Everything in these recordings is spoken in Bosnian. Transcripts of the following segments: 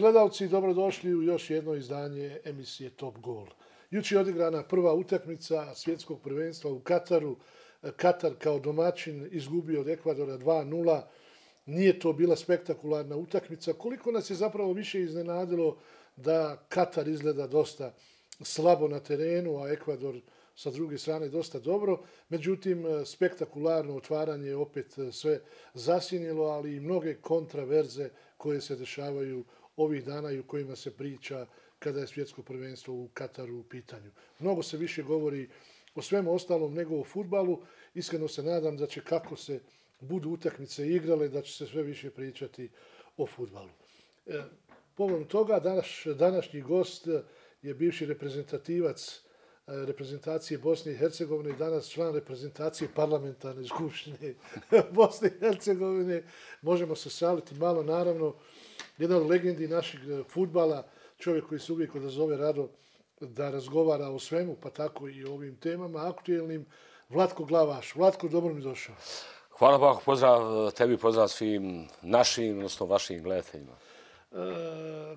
Gledalci, dobrodošli u još jedno izdanje emisije Top Goal. Juče je odigrana prva utakmica svjetskog prvenstva u Kataru. Katar kao domaćin izgubio od Ekvadora 2-0. Nije to bila spektakularna utakmica. Koliko nas je zapravo više iznenadilo da Katar izgleda dosta slabo na terenu, a Ekvador sa druge strane dosta dobro. Međutim, spektakularno otvaranje je opet sve zasjenilo, ali i mnoge kontraverze koje se dešavaju ovih dana i u kojima se priča kada je svjetsko prvenstvo u Kataru u pitanju. Mnogo se više govori o svemu ostalom nego o futbalu. Iskreno se nadam da će kako se budu utakmice igrale, da će se sve više pričati o futbalu. E, povodom toga, danas, današnji gost je bivši reprezentativac e, reprezentacije Bosne i Hercegovine i danas član reprezentacije parlamentarne skupštine Bosne i Hercegovine. Možemo se saliti malo, naravno, jedan od legendi našeg e, futbala, čovjek koji se uvijek odazove rado da razgovara o svemu, pa tako i o ovim temama aktuelnim. Vlatko Glavaš. Vlatko, dobro mi došao. Hvala Bog, pozdrav tebi, pozdrav svim našim, odnosno vašim gledateljima. E,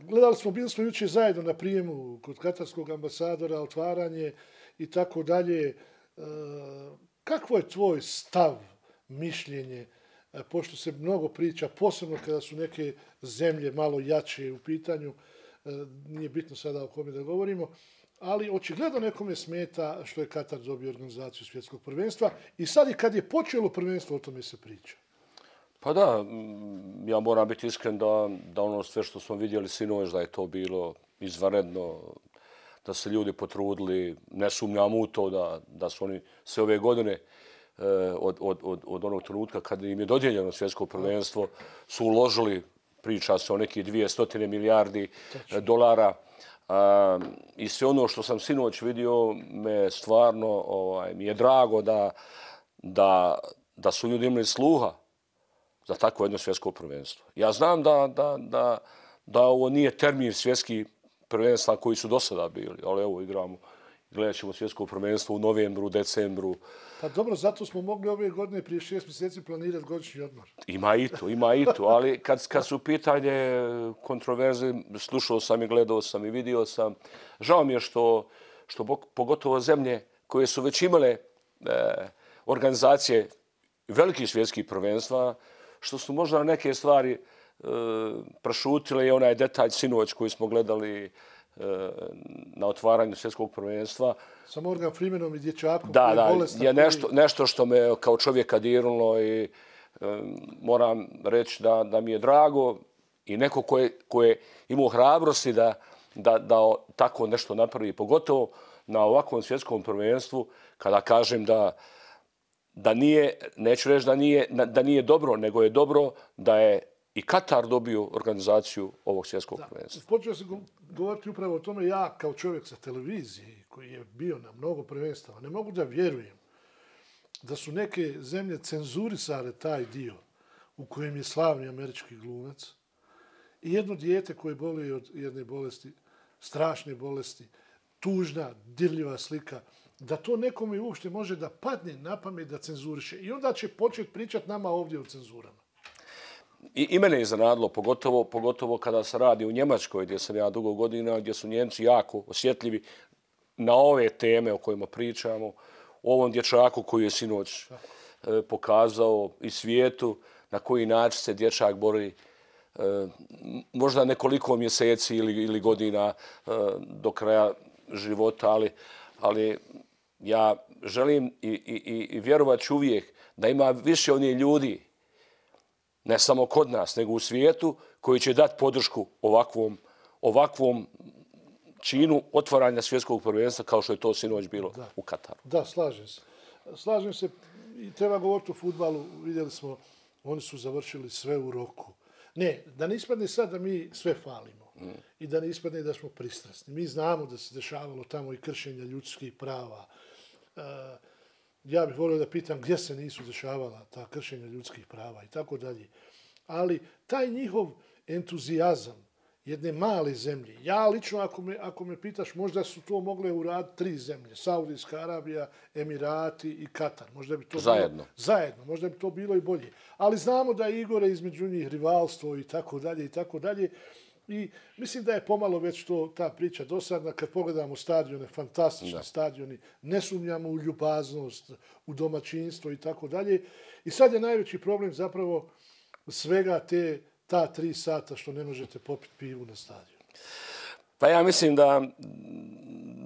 gledali smo, bili smo juče zajedno na prijemu kod katarskog ambasadora, otvaranje i tako dalje. E, kakvo je tvoj stav, mišljenje, e, E, pošto se mnogo priča, posebno kada su neke zemlje malo jače u pitanju, e, nije bitno sada o kome da govorimo, ali očigledno nekome smeta što je Katar dobio organizaciju svjetskog prvenstva i sad i kad je počelo prvenstvo, o tome se priča. Pa da, mm, ja moram biti iskren da, da ono sve što smo vidjeli sinoć, da je to bilo izvanredno, da se ljudi potrudili, ne sumnjam u to da, da su oni sve ove godine uh, od, od, od, od onog trenutka kad im je dodijeljeno svjetsko prvenstvo, su uložili, priča se o neki dvije stotine milijardi Tačno. dolara, A, I sve ono što sam sinoć vidio me stvarno ovaj, mi je drago da, da, da su ljudi imali sluha za takvo jedno svjetsko prvenstvo. Ja znam da, da, da, da ovo nije termin svjetski prvenstva koji su do sada bili, ali evo igramo, gledat ćemo svjetsko prvenstvo u novembru, decembru. Pa dobro, zato smo mogli ove godine prije šest mjeseci planirati godišnji odmor. Ima i to, ima i to, ali kad, kad su pitanje kontroverze, slušao sam i gledao sam i vidio sam. Žao mi je što, što pogotovo zemlje koje su već imale e, organizacije velikih svjetskih prvenstva, što su možda neke stvari e, prašutile i onaj detalj sinoć koji smo gledali na otvaranju svjetskog prvenstva. Sa Morgan Freemanom i dječakom da, koji je bolestan. Da, je nešto, nešto što me kao čovjeka dirnulo i e, moram reći da, da mi je drago i neko ko je, ko je imao hrabrosti da, da, da tako nešto napravi, pogotovo na ovakvom svjetskom prvenstvu, kada kažem da da nije, neću reći da nije, da nije dobro, nego je dobro da je i Katar dobio organizaciju ovog svjetskog prvenstva. Počeo se govoriti upravo o tome, ja kao čovjek sa televiziji koji je bio na mnogo prvenstava, ne mogu da vjerujem da su neke zemlje cenzurisale taj dio u kojem je slavni američki glumac i jedno dijete koje boli od jedne bolesti, strašne bolesti, tužna, dirljiva slika, da to nekome uopšte može da padne na pamet da cenzuriše. I onda će početi pričati nama ovdje o cenzurama. I, I mene je zanadlo, pogotovo, pogotovo kada se radi u Njemačkoj, gdje sam ja dugo godina, gdje su Njemci jako osjetljivi na ove teme o kojima pričamo, o ovom dječaku koji je sinoć e, pokazao i svijetu, na koji način se dječak bori e, možda nekoliko mjeseci ili, ili godina e, do kraja života, ali, ali ja želim i, i, i vjerovat ću uvijek da ima više onih ljudi, ne samo kod nas, nego u svijetu, koji će dati podršku ovakvom, ovakvom činu otvaranja svjetskog prvenstva kao što je to sinoć bilo da. u Kataru. Da, slažem se. Slažem se i treba govoriti o futbalu. Vidjeli smo, oni su završili sve u roku. Ne, da ne ispadne sad da mi sve falimo mm. i da ne ispadne da smo pristrasni. Mi znamo da se dešavalo tamo i kršenja ljudskih prava, Eh, ja bih volio da pitam gdje se nisu dešavala ta kršenja ljudskih prava i tako dalje. Ali taj njihov entuzijazam jedne male zemlje, ja lično ako me, ako me pitaš, možda su to mogle uraditi tri zemlje, Saudijska Arabija, Emirati i Katar. Možda bi to zajedno. Bilo, zajedno, možda bi to bilo i bolje. Ali znamo da je Igore između njih rivalstvo i tako dalje i tako dalje. I mislim da je pomalo već to ta priča dosadna. Kad pogledamo stadione, fantastični da. stadioni, ne sumnjamo u ljubaznost, u domaćinstvo i tako dalje. I sad je najveći problem zapravo svega te ta tri sata što ne možete popiti pivu na stadionu. Pa ja mislim da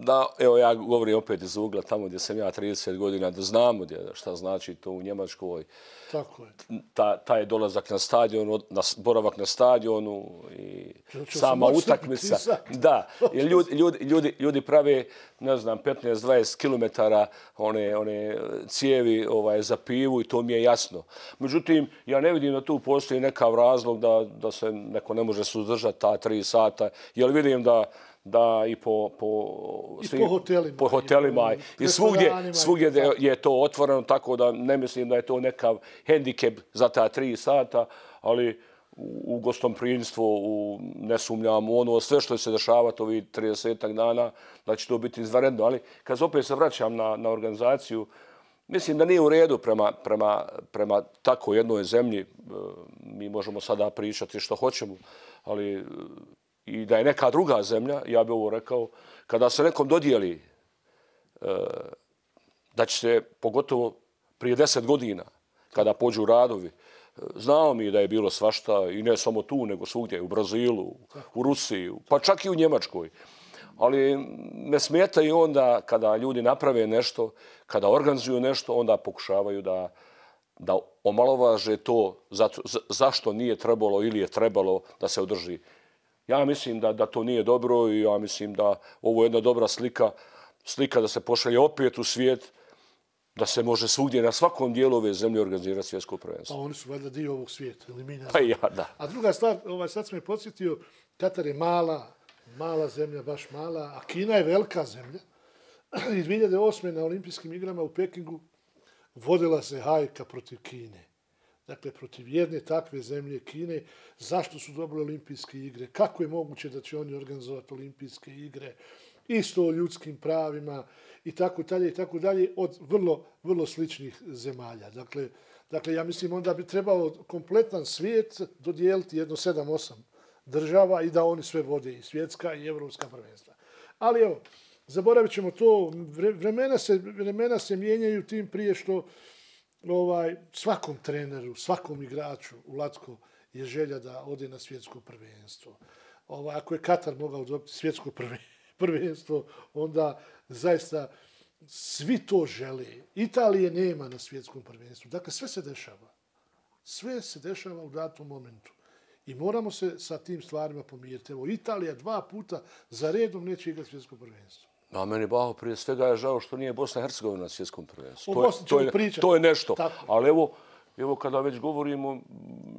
da, evo ja govorim opet iz ugla tamo gdje sam ja 30 godina, da znamo gdje, šta znači to u Njemačkoj. Tako je. Ta, taj dolazak na stadion, na, boravak na stadionu i sama utakmica. Da, jer ljudi, ljudi, ljudi, ljudi prave, ne znam, 15-20 km one, one cijevi ovaj, za pivu i to mi je jasno. Međutim, ja ne vidim da tu postoji nekav razlog da, da se neko ne može suzdržati ta tri sata, jer vidim da da i po, po, I po hotelima, po hotelima i, i, i svugdje, svugdje je, je to otvoreno, tako da ne mislim da je to nekav hendikep za ta tri sata, ali u, u gostomprinjstvo, u, ne sumnjam u ono sve što se dešava to ovih 30 dana, da će to biti izvaredno. Ali kad opet se vraćam na, na organizaciju, mislim da nije u redu prema, prema, prema tako jednoj zemlji. E, mi možemo sada pričati što hoćemo, ali i da je neka druga zemlja, ja bih ovo rekao, kada se nekom dodijeli e, da će se, pogotovo prije deset godina, kada pođu radovi, e, znao mi da je bilo svašta i ne samo tu, nego svugdje, u Brazilu, u Rusiji, pa čak i u Njemačkoj. Ali me smeta i onda kada ljudi naprave nešto, kada organizuju nešto, onda pokušavaju da, da omalovaže to za, zašto nije trebalo ili je trebalo da se održi Ja mislim da, da to nije dobro i ja mislim da ovo je jedna dobra slika, slika da se pošalje opet u svijet, da se može svugdje na svakom dijelu ove zemlje organizirati svjetsko prvenstvo. Pa oni su valjda dio ovog svijeta, ili mi Pa ja, da. A druga stvar, ovaj, sad sam je podsjetio, Katar je mala, mala zemlja, baš mala, a Kina je velika zemlja. I 2008. na olimpijskim igrama u Pekingu vodila se hajka protiv Kine dakle, protiv jedne takve zemlje Kine, zašto su dobili olimpijske igre, kako je moguće da će oni organizovati olimpijske igre, isto o ljudskim pravima i tako dalje i tako dalje od vrlo, vrlo sličnih zemalja. Dakle, dakle, ja mislim onda bi trebao kompletan svijet dodijeliti jedno sedam, osam država i da oni sve vode i svjetska i evropska prvenstva. Ali evo, zaboravit ćemo to, vremena se, vremena se mijenjaju tim prije što ovaj, svakom treneru, svakom igraču u Latko je želja da ode na svjetsko prvenstvo. Ovaj, ako je Katar mogao dobiti svjetsko prvenstvo, onda zaista svi to žele. Italije nema na svjetskom prvenstvu. Dakle, sve se dešava. Sve se dešava u datom momentu. I moramo se sa tim stvarima pomiriti. Evo, Italija dva puta za redom neće igrati svjetsko prvenstvo. A meni baho prije svega je žao što nije Bosna i Hercegovina na svjetskom prvenstvu. To, to, to je nešto. Tako. Ali evo, evo kada već govorimo,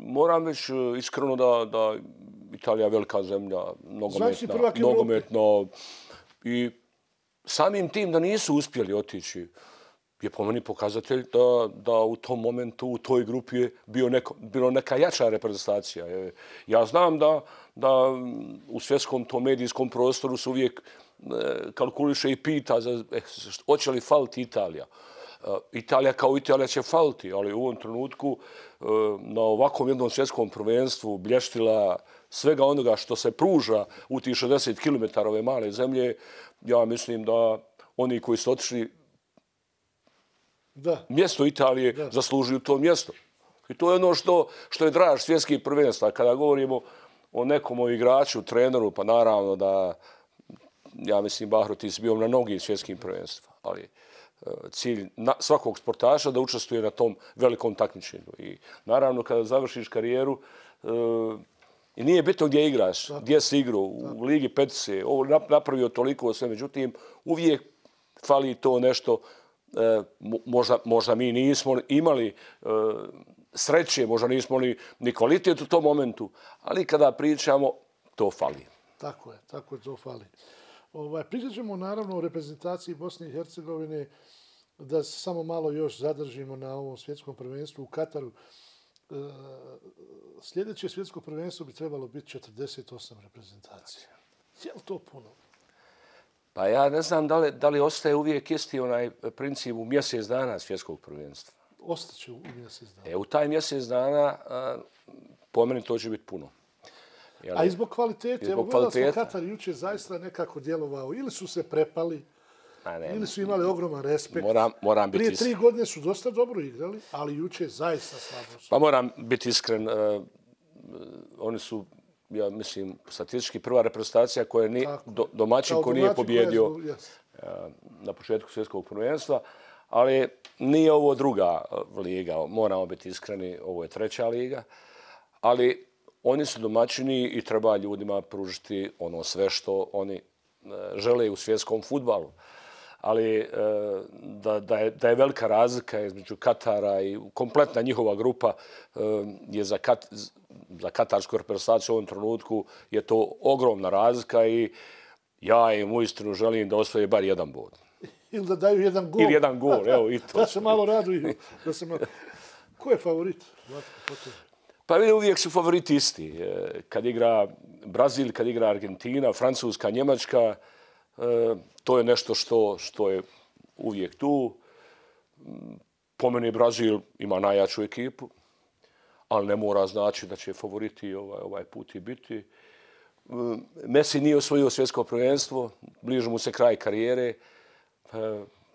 moram već e, iskreno da, da Italija je velika zemlja, nogometna, nogometno. I samim tim da nisu uspjeli otići, je po meni pokazatelj da, da u tom momentu, u toj grupi je bio neko, bilo neka jača reprezentacija. Ja znam da, da u svjetskom tom medijskom prostoru su uvijek kalkuliše i pita za, eh, hoće li faliti Italija. E, Italija kao Italija će faliti, ali u ovom trenutku e, na ovakvom jednom svjetskom prvenstvu blještila svega onoga što se pruža u tih 60 km ove male zemlje, ja mislim da oni koji su otišli da. mjesto Italije da. zaslužuju to mjesto. I to je ono što, što je draž svjetskih prvenstva. Kada govorimo o nekom igraču, treneru, pa naravno da ja mislim, Bahro, ti si bio na mnogim svjetskim prvenstvima, ali e, cilj na, svakog sportaša da učestvuje na tom velikom takmičenju. I naravno, kada završiš karijeru, e, i nije bitno gdje igraš, gdje si igrao, u Ligi Petice, ovo napravio toliko sve, međutim, uvijek fali to nešto, e, možda, možda mi nismo imali sreće, možda nismo ni, ni kvalitet u tom momentu, ali kada pričamo, to fali. Tako je, tako je, to fali. Ovaj, pričat ćemo naravno o reprezentaciji Bosne i Hercegovine, da se samo malo još zadržimo na ovom svjetskom prvenstvu u Kataru. E, sljedeće svjetsko prvenstvo bi trebalo biti 48 reprezentacija. Je li to puno? Pa ja ne znam da li, da li ostaje uvijek isti onaj princip u mjesec dana svjetskog prvenstva. Ostaće u mjesec dana. E, u taj mjesec dana, a, po meni to će biti puno. A i zbog kvalitete. I zbog Evo, kvaliteta. Katar juče zaista nekako djelovao. Ili su se prepali, A ne, ili su imali ogroman respekt. Moram, moram biti Prije tri godine su dosta dobro igrali, ali juče zaista slabo su. Pa moram biti iskren. Uh, oni su, ja mislim, statistički prva reprezentacija koja ni, do, domaćin ko nije pobjedio uh, na početku svjetskog prvenstva. Ali nije ovo druga liga, moramo biti iskreni, ovo je treća liga. Ali oni su domaćini i treba ljudima pružiti ono sve što oni e, žele u svjetskom futbalu. Ali e, da, da, je, da je velika razlika između Katara i kompletna njihova grupa e, je za, kat, za katarsku reprezentaciju u ovom trenutku je to ogromna razlika i ja im uistinu želim da osvoje bar jedan bod. Ili da daju jedan gol. Ili jedan gol, evo i to. da se malo raduju. Da se malo... Ko je favorit? Pa vidi, uvijek su favoriti isti. E, kad igra Brazil, kad igra Argentina, Francuska, Njemačka, e, to je nešto što, što je uvijek tu. Po meni Brazil ima najjaču ekipu, ali ne mora znači da će favoriti ovaj, ovaj put i biti. E, Messi nije osvojio svjetsko prvenstvo, bliže mu se kraj karijere.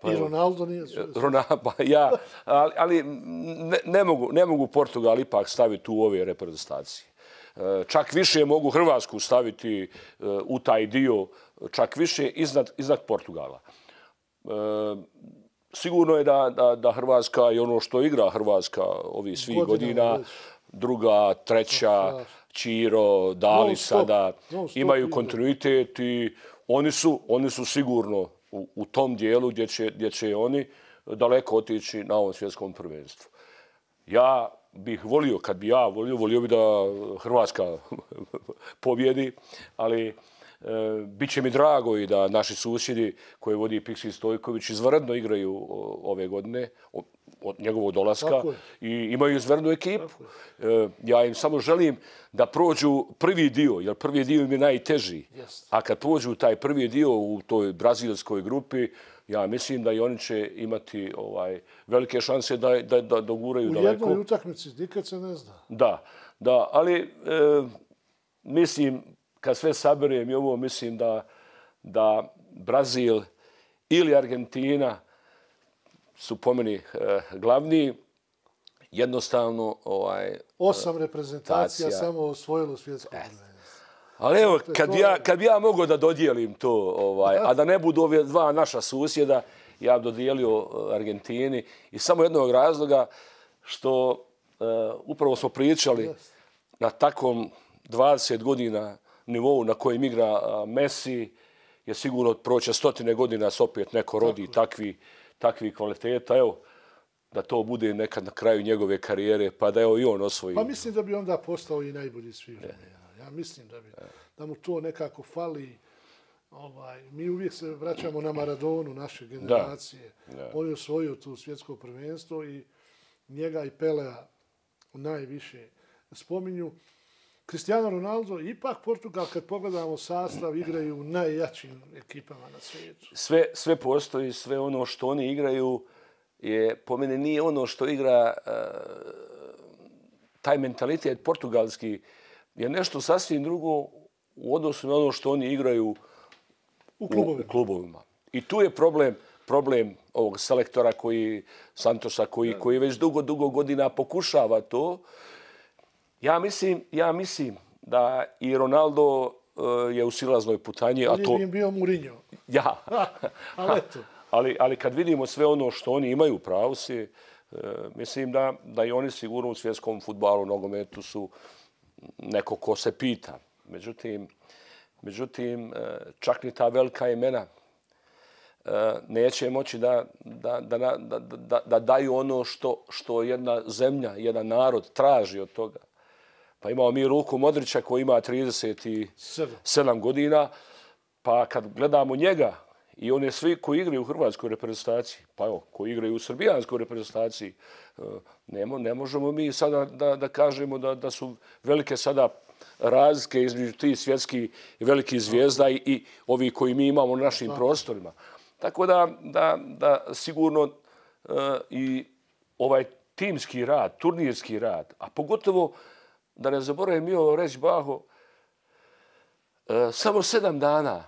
Pa, I Ronaldo nije Ronaldo, pa ja, ali, ali ne, ne, mogu, ne mogu Portugal ipak staviti u ove reprezentacije. E, čak više mogu Hrvatsku staviti e, u taj dio, čak više iznad, iznad Portugala. E, sigurno je da, da, da Hrvatska i ono što igra Hrvatska ovi svih godina, godina druga, treća, Čiro, Dali no, sada, no, imaju kontinuitet i oni su, oni su sigurno u, u tom dijelu gdje će, gdje će oni daleko otići na ovom svjetskom prvenstvu. Ja bih volio, kad bi ja volio, volio bi da Hrvatska pobjedi, ali e, bit će mi drago i da naši susjedi koje vodi Piksi Stojković izvredno igraju ove godine od njegovog dolaska i imaju izvrednu ekipu. E, ja im samo želim da prođu prvi dio, jer prvi dio im je najteži. A kad prođu taj prvi dio u toj brazilskoj grupi, ja mislim da i oni će imati ovaj velike šanse da, da, da doguraju daleko. U jednoj utakmici, nikad se ne zna. Da, da, ali e, mislim, kad sve saberem i ovo, mislim da, da Brazil ili Argentina, su po meni eh, glavni. Jednostavno, ovaj... Osam reprezentacija tacija. samo osvojilo svjetsko eh. Ali evo, kad bi, ja, kad bi ja mogao da dodijelim to, ovaj, a da ne budu ove dva naša susjeda, ja bi dodijelio eh, Argentini i samo jednog razloga što uh, upravo smo pričali yes. na takom 20 godina nivou na kojem igra Messi, je sigurno proće stotine godina s opet neko rodi Tako. takvi takvih kvaliteta, evo, da to bude nekad na kraju njegove karijere, pa da evo i on osvoji. Pa mislim da bi onda postao i najbolji svi. Ja mislim da bi, da mu to nekako fali. Ovaj, mi uvijek se vraćamo na Maradonu naše generacije. Da. Da. On je osvojio tu svjetsko prvenstvo i njega i Pelea najviše spominju. Cristiano Ronaldo, ipak Portugal, kad pogledamo sastav, igraju u najjačim ekipama na svijetu. Sve, sve postoji, sve ono što oni igraju je, po mene, nije ono što igra uh, taj mentalitet portugalski, je nešto sasvim drugo u odnosu na ono što oni igraju u klubovima. U, u klubovima. I tu je problem problem ovog selektora koji Santosa koji koji već dugo dugo godina pokušava to Ja mislim, ja mislim da i Ronaldo uh, je u silaznoj putanji. a to je bio Mourinho. Ja. ali, eto. ali, ali kad vidimo sve ono što oni imaju pravo si, uh, mislim da, da i oni sigurno u svjetskom futbalu, nogometu su neko ko se pita. Međutim, međutim uh, čak ni ta velika imena uh, neće moći da, da, da, da, da, da daju ono što, što jedna zemlja, jedan narod traži od toga. Pa imamo mi Luku Modrića koji ima 37 godina. Pa kad gledamo njega i one svi koji igraju u hrvatskoj reprezentaciji, pa evo, koji igraju u srbijanskoj reprezentaciji, e, ne, ne možemo mi sada da, da kažemo da, da su velike sada razlike između ti svjetski veliki zvijezda i, i ovi koji mi imamo na našim prostorima. Tako da, da, da sigurno uh, i ovaj timski rad, turnirski rad, a pogotovo uh, da ne zaboravim mi ovo reći Baho, E, samo sedam dana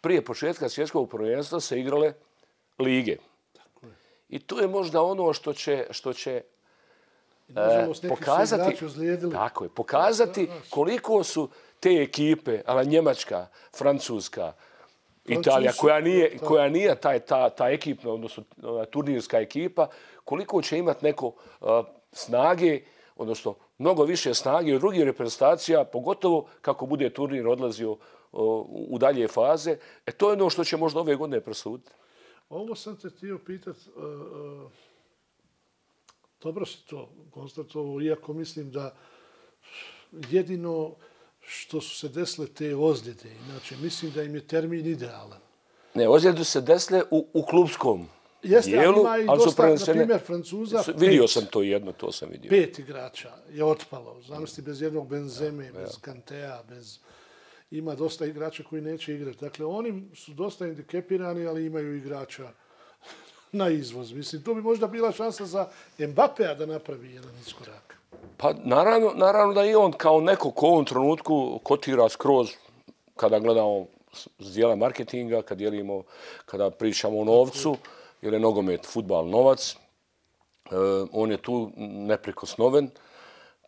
prije početka svjetskog prvenstva se igrale lige. I to je možda ono što će, što će E, pokazati, tako je, pokazati koliko su te ekipe, ala Njemačka, Francuska, Italija, koja nije, koja nije taj, ta, ta ekipna, odnosno turnirska ekipa, koliko će imati neko uh, snage, odnosno mnogo više snage od drugih reprezentacija, pogotovo kako bude turnir odlazio u dalje faze. E to je ono što će možda ove godine presuditi. Ovo sam te htio pitati, uh, uh, dobro si to konstatovao, iako mislim da jedino što su se desile te ozljede, inače mislim da im je termin idealan. Ne, ozljede se desile u, u klubskom Jeste, dijelu, ali ima i dosta, na primjer, Francuza. Vidio sam to jedno, to sam vidio. Pet igrača je otpalo. Zamisli, bez jednog Benzeme, ja, bez Kantea, bez... Ima dosta igrača koji neće igrati. Dakle, oni su dosta indikepirani, ali imaju igrača na izvoz. Mislim, to bi možda bila šansa za Mbappea da napravi jedan iskorak. Pa naravno, naravno da i on kao neko ko u ovom trenutku kotira skroz kada gledamo zdjela marketinga, kad dijelimo, kada pričamo o novcu, jer je nogomet, futbal, novac. E, on je tu neprikosnoven.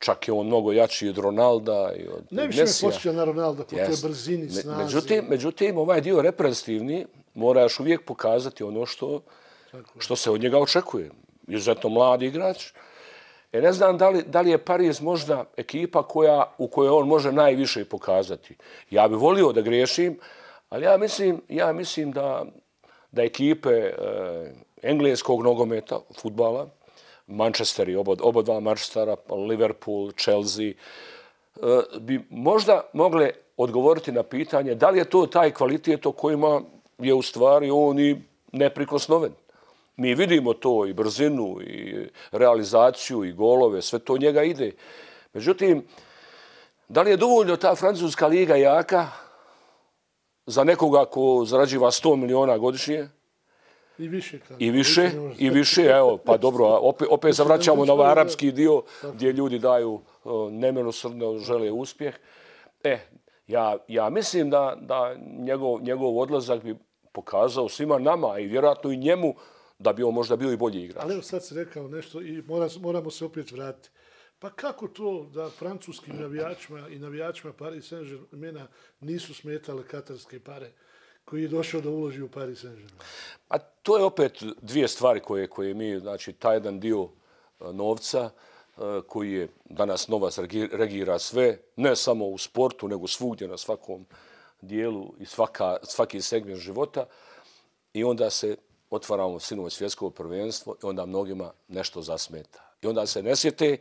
Čak je on mnogo jači od Ronalda i od ne Mesija. Ne više me posjeća na Ronalda po yes. toj brzini, snazi. Međutim, međutim, ovaj dio reprezentativni mora još uvijek pokazati ono što, što se od njega očekuje. Izuzetno mladi igrač. E ne znam da li, da li je Pariz možda ekipa koja, u kojoj on može najviše pokazati. Ja bih volio da grešim, ali ja mislim, ja mislim da, da ekipe e, engleskog nogometa, futbala, Manchester i oba, oba dva Manchestera, Liverpool, Chelsea, e, bi možda mogle odgovoriti na pitanje da li je to taj kvalitet o kojima je u stvari on i neprikosnoven. Mi vidimo to i brzinu i realizaciju i golove, sve to njega ide. Međutim, da li je dovoljno ta francuska liga jaka za nekoga ko zarađiva 100 miliona godišnje? I više. I više, i više, evo, pa dobro, opet, opet zavraćamo na ovaj arapski dio gdje ljudi daju nemilosrdno žele uspjeh. E, ja, ja mislim da, da njegov, njegov odlazak bi pokazao svima nama i vjerojatno i njemu da bi on možda bio i bolji igrač. Ali evo sad se rekao nešto i mora, moramo se opet vratiti. Pa kako to da francuskim navijačima i navijačima Paris Saint-Germaina nisu smetale katarske pare koji je došao da uloži u Paris Saint-Germain? Pa to je opet dvije stvari koje, koje mi, znači, taj jedan dio e, novca e, koji je danas novac regira sve, ne samo u sportu, nego svugdje na svakom dijelu i svaka, svaki segment života. I onda se otvaramo sinovo svjetsko prvenstvo i onda mnogima nešto zasmeta. I onda se ne sjete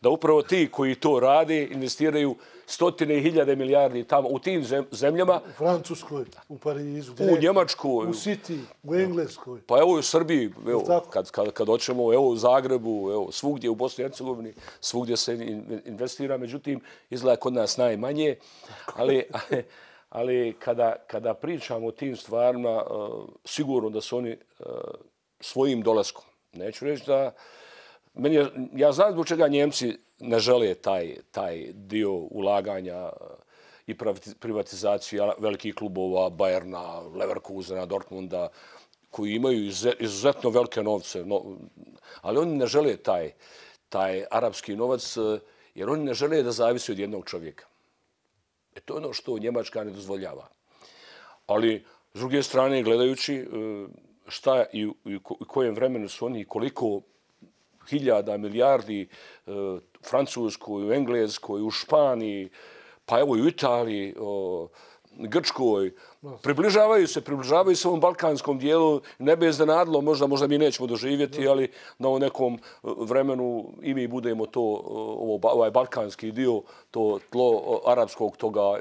da upravo ti koji to rade investiraju stotine i hiljade milijardi tamo u tim zemljama. U Francuskoj, u Parizu, u Njemačkoj, u City, u Engleskoj. Pa evo u Srbiji, evo, kad, kad, kad hoćemo, evo u Zagrebu, evo, svugdje u Bosni i Hercegovini, svugdje se investira, međutim, izgleda kod nas najmanje, ali, ali ali kada, kada pričamo o tim stvarima, uh, sigurno da su oni uh, svojim dolaskom. Neću reći da... Meni je, ja znam zbog čega Njemci ne žele taj, taj dio ulaganja eh, i privatizaciju velikih klubova, Bayerna, Leverkusena, Dortmunda, koji imaju izuzetno velike novce, no, ali oni ne žele taj, taj arapski novac, eh, jer oni ne žele da zavisi od jednog čovjeka. E to je ono što Njemačka ne dozvoljava. Ali, s druge strane, gledajući eh, šta i u kojem vremenu su oni, koliko hiljada, milijardi u Francuskoj, u Engleskoj, u Španiji, pa evo i u Italiji, Grčkoj, približavaju se, približavaju se ovom balkanskom dijelu, ne bi iznenadilo, možda, možda mi nećemo doživjeti, ali na ovom nekom e, vremenu i mi budemo to, e, ovo, ovaj balkanski dio, to tlo arapskog toga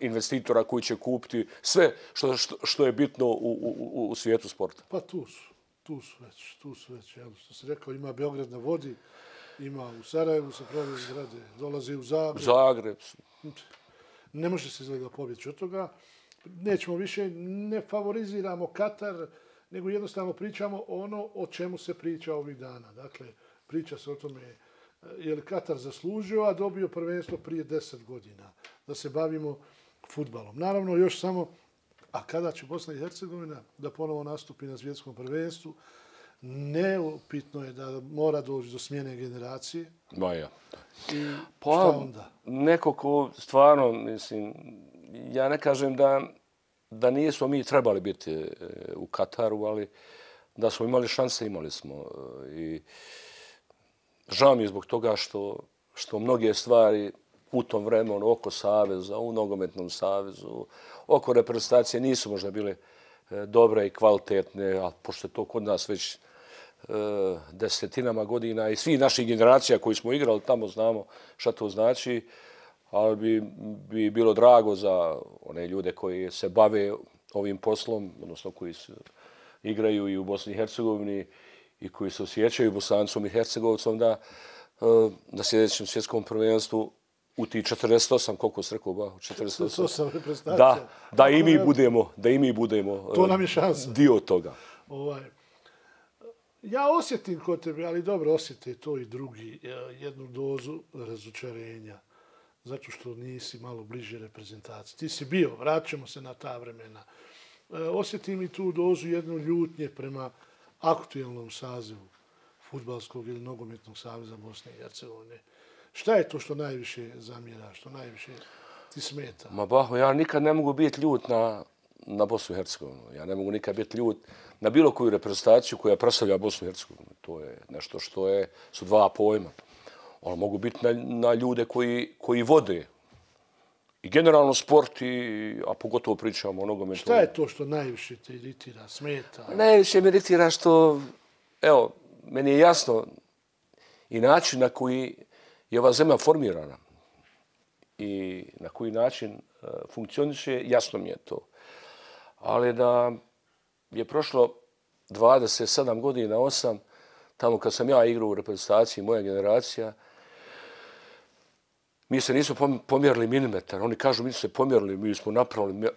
investitora koji će kupiti sve što, što, što je bitno u, u, u svijetu sporta. Pa tu su, tu su već, tu su već, evo što se rekao, ima Beograd na vodi, ima u Sarajevu se pravi zgrade, dolazi u Zagreb. Zagreb ne može se izgleda pobjeći od toga. Nećemo više, ne favoriziramo Katar, nego jednostavno pričamo ono o čemu se priča ovih dana. Dakle, priča se o tome je li Katar zaslužio, a dobio prvenstvo prije deset godina. Da se bavimo futbalom. Naravno, još samo, a kada će Bosna i Hercegovina da ponovo nastupi na svjetskom prvenstvu, neupitno je da mora doći do smjene generacije. Ma ja. I Pa, šta onda? neko ko stvarno, mislim, ja ne kažem da, da nismo mi trebali biti e, u Kataru, ali da smo imali šanse, imali smo. e, I žao mi je zbog toga što, što mnoge stvari u tom vremenu ono, oko Saveza, u nogometnom Savezu, oko reprezentacije nisu možda bile e, dobre i kvalitetne, a pošto je to kod nas već e, desetinama godina i svi naših generacija koji smo igrali tamo znamo šta to znači, ali bi, bi bilo drago za one ljude koji se bave ovim poslom, odnosno koji se igraju i u Bosni i Hercegovini i koji se osjećaju Bosancom i Hercegovcom da e, na sljedećem svjetskom prvenstvu u ti 48, koliko se rekao, ba, 48, To sam reprezentacija. da, da i mi budemo, da i mi budemo To nam je šansa. dio toga. Ovaj, ja osjetim kod tebe, ali dobro osjete to i drugi, e, jednu dozu razočarenja. Zato što nisi malo bliže reprezentaciji. Ti si bio, vraćamo se na ta vremena. E, Osjetim i tu dozu jednu ljutnje prema aktuelnom sazivu futbalskog ili nogometnog saveza Bosne i Hercegovine. Šta je to što najviše zamjera, što najviše ti smeta? Ma baho, ja nikad ne mogu biti ljut na, na Bosnu i Hercegovinu. Ja ne mogu nikad biti ljut na bilo koju reprezentaciju koja predstavlja Bosnu i Hercegovinu. To je nešto što je, su dva pojma. Ali mogu biti na, na ljude koji, koji vode i generalno sport, i, a pogotovo pričamo o nogometu. Šta je to što najviše te iritira, smeta? Najviše me iritira što, evo, meni je jasno i način na koji je ova zemlja formirana i na koji način e, funkcioniše, jasno mi je to. Ali da je prošlo 27 godina, 8, tamo kad sam ja igrao u reprezentaciji, moja generacija, mi se nismo pom- pomjerili milimetar. Oni kažu mi se pomjerili, mi smo napravili,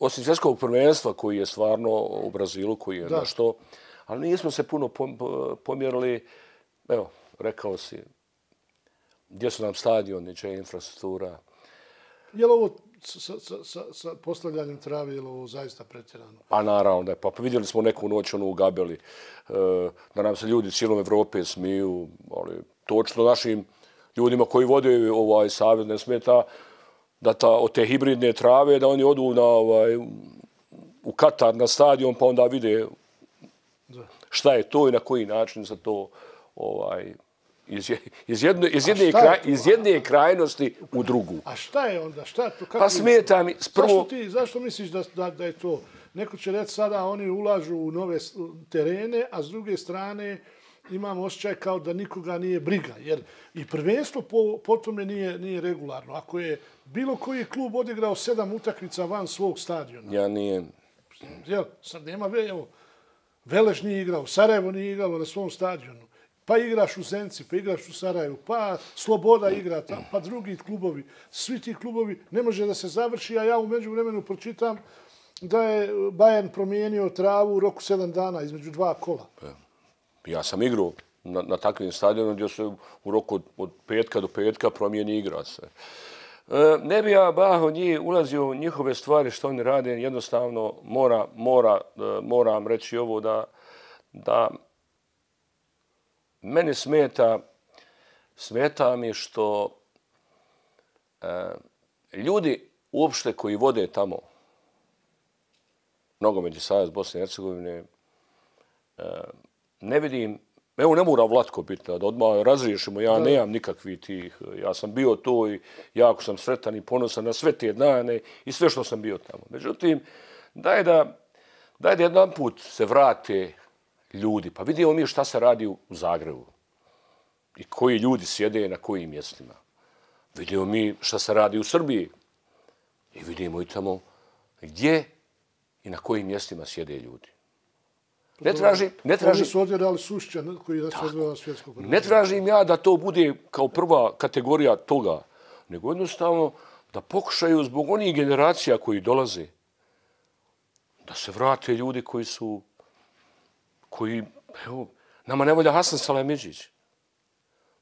osim svjetskog prvenstva koji je stvarno u Brazilu, koji je Da. nešto, ali nismo se puno pom- po- pomjerili, evo, rekao si, gdje su nam stadioni, gdje je infrastruktura. Je li ovo sa, sa, sa, sa postavljanjem trave, je li ovo zaista pretjerano? Pa naravno da je, pa vidjeli smo neku noć ono u Gabeli, e, da nam se ljudi cijelom Evrope smiju, ali točno našim ljudima koji vode ovaj savez ne smeta da ta, od te hibridne trave da oni odu na ovaj, u Katar na stadion pa onda vide šta je to i na koji način se to ovaj, iz, je- iz, jedne, iz, jedne, kraj, iz jedne krajnosti u drugu. A šta je onda? Šta to? Kako Pa smeta mi, Zašto prvo, ti, zašto misliš da, da, da je to? Neko će reći sada oni ulažu u nove terene, a s druge strane imamo osjećaj kao da nikoga nije briga. Jer i prvenstvo po, po tome nije, nije regularno. Ako je bilo koji klub odigrao sedam utakmica van svog stadiona, ja nije, jel, sad nema evo, Veleš nije igrao, Sarajevo nije igralo na svom stadionu, pa igraš u Zenci, pa igraš u Sarajevu, pa Sloboda igra tam, pa drugi klubovi. Svi ti klubovi ne može da se završi, a ja u međuvremenu pročitam da je Bayern promijenio travu u roku sedam dana između dva kola. E, ja sam igrao na, na takvim stadionima gdje se u roku od, od petka do petka promijeni igra se. E, ne bi ja baho njih ulazio u njihove stvari što oni rade, jednostavno mora, mora, e, moram reći ovo da, da meni smeta, smeta mi što e, ljudi uopšte koji vode tamo nogometni savez Bosne i Hercegovine ne vidim, evo ne mora Vlatko biti, da odmah razriješimo, ja nemam nikakvih tih, ja sam bio to i jako sam sretan i ponosan na sve te dane i sve što sam bio tamo. Međutim, daj da, daj da jedan put se vrate ljudi, pa vidimo mi šta se radi u Zagrebu i koji ljudi sjede na kojim mjestima. Vidimo mi šta se radi u Srbiji i vidimo i tamo gdje i na kojim mjestima sjede ljudi. Ne tražim, ne Oni tražim, su odjerali Sušća koji nas odveo na svjetsko prvenstvo. ne tražim ja da to bude kao prva kategorija toga, nego jednostavno da pokušaju zbog onih generacija koji dolaze, da se vrate ljudi koji su, koji, evo, nama ne volja Hasan Salemidžić,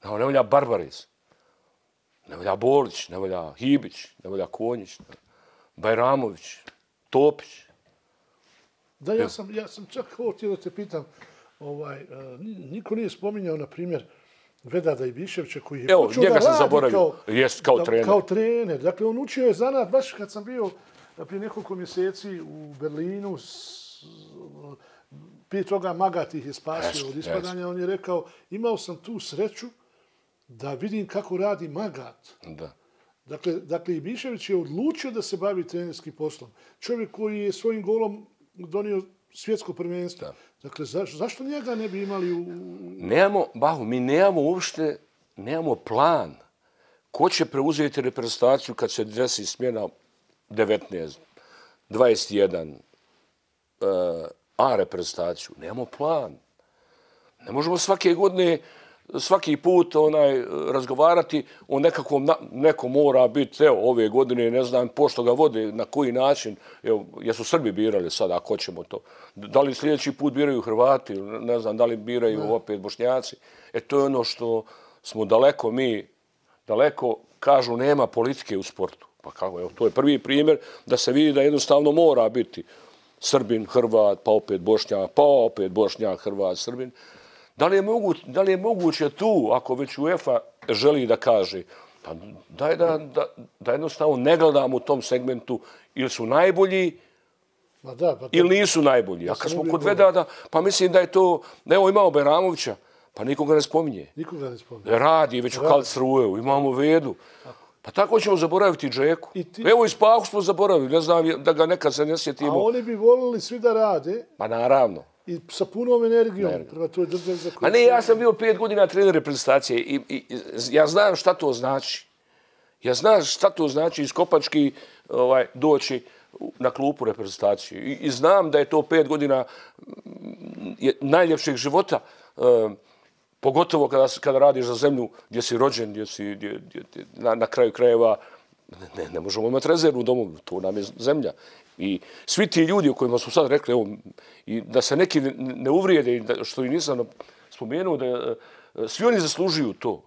nama ne volja Barbaris, ne volja Bolić, ne volja Hibić, ne volja Konjić, Bajramović, Topić. Da, ja sam, ja sam čak htio da te pitam, ovaj, uh, niko nije spominjao, na primjer, Vedada Ibiševića koji je Evo, počeo njega da sam radi zaboravio. kao, Jest, kao da- trener. Kao trener. Dakle, on učio je zanat, baš kad sam bio prije nekoliko mjeseci u Berlinu, s, prije toga Magat ih je spasio od ispadanja, on je rekao, imao sam tu sreću da vidim kako radi Magat. Da. Dakle, dakle Ibišević je odlučio da se bavi trenerskim poslom. Čovjek koji je svojim golom donio svjetsko prvenstvo. Da. Dakle, zaš, zašto njega ne bi imali u... Nemamo, Bahu, mi nemamo uopšte, nemamo plan ko će preuzeti reprezentaciju kad se desi smjena 19, 21, uh, A reprezentaciju. Nemamo plan. Ne možemo svake godine, svaki put onaj razgovarati o nekakvom, na, neko mora biti, evo, ove godine, ne znam, pošto ga vode, na koji način, evo, jesu Srbi birali sad, ako ćemo to. Da li sljedeći put biraju Hrvati, ne znam, da li biraju ne. opet Bošnjaci. E, to je ono što smo daleko mi, daleko, kažu, nema politike u sportu. Pa kako, evo, to je prvi primjer da se vidi da jednostavno mora biti Srbin, Hrvat, pa opet Bošnjak, pa opet Bošnjak, Hrvat, Srbin. Da li je, moguće, da li je moguće tu, ako već UEFA želi da kaže, pa daj da, da, da jednostavno ne gledamo u tom segmentu ili su najbolji Ma da, pa to... ili nisu najbolji. A kad smo kod Vedada, pa mislim da je to, evo imamo Beramovića, pa nikoga ne spominje. Nikoga ne spominje. Radi već u Kalcrujeu, imamo Vedu. Pa tako ćemo zaboraviti Džeku. Ti... Evo i Spahu smo zaboravili, ne znam da ga nekad se ne sjetimo. A oni bi volili svi da rade. Pa naravno. I sa punom energijom prema toj državi za koju... A ne, ja sam bio pet godina trener reprezentacije i, i, i ja znam šta to znači. Ja znam šta to znači iz Kopački ovaj, doći na klupu reprezentaciju. I, I znam da je to pet godina je, najljepšeg života. Um, pogotovo kada, kada radiš za zemlju gdje si rođen, gdje si gdje, gdje, gdje, na, na kraju krajeva, ne, ne možemo imati rezervu u domu, to nam je zemlja. I svi ti ljudi o kojima smo sad rekli, evo, i da se neki ne, uvrijede, da, što i nisam spomenuo, da e, svi oni zaslužuju to.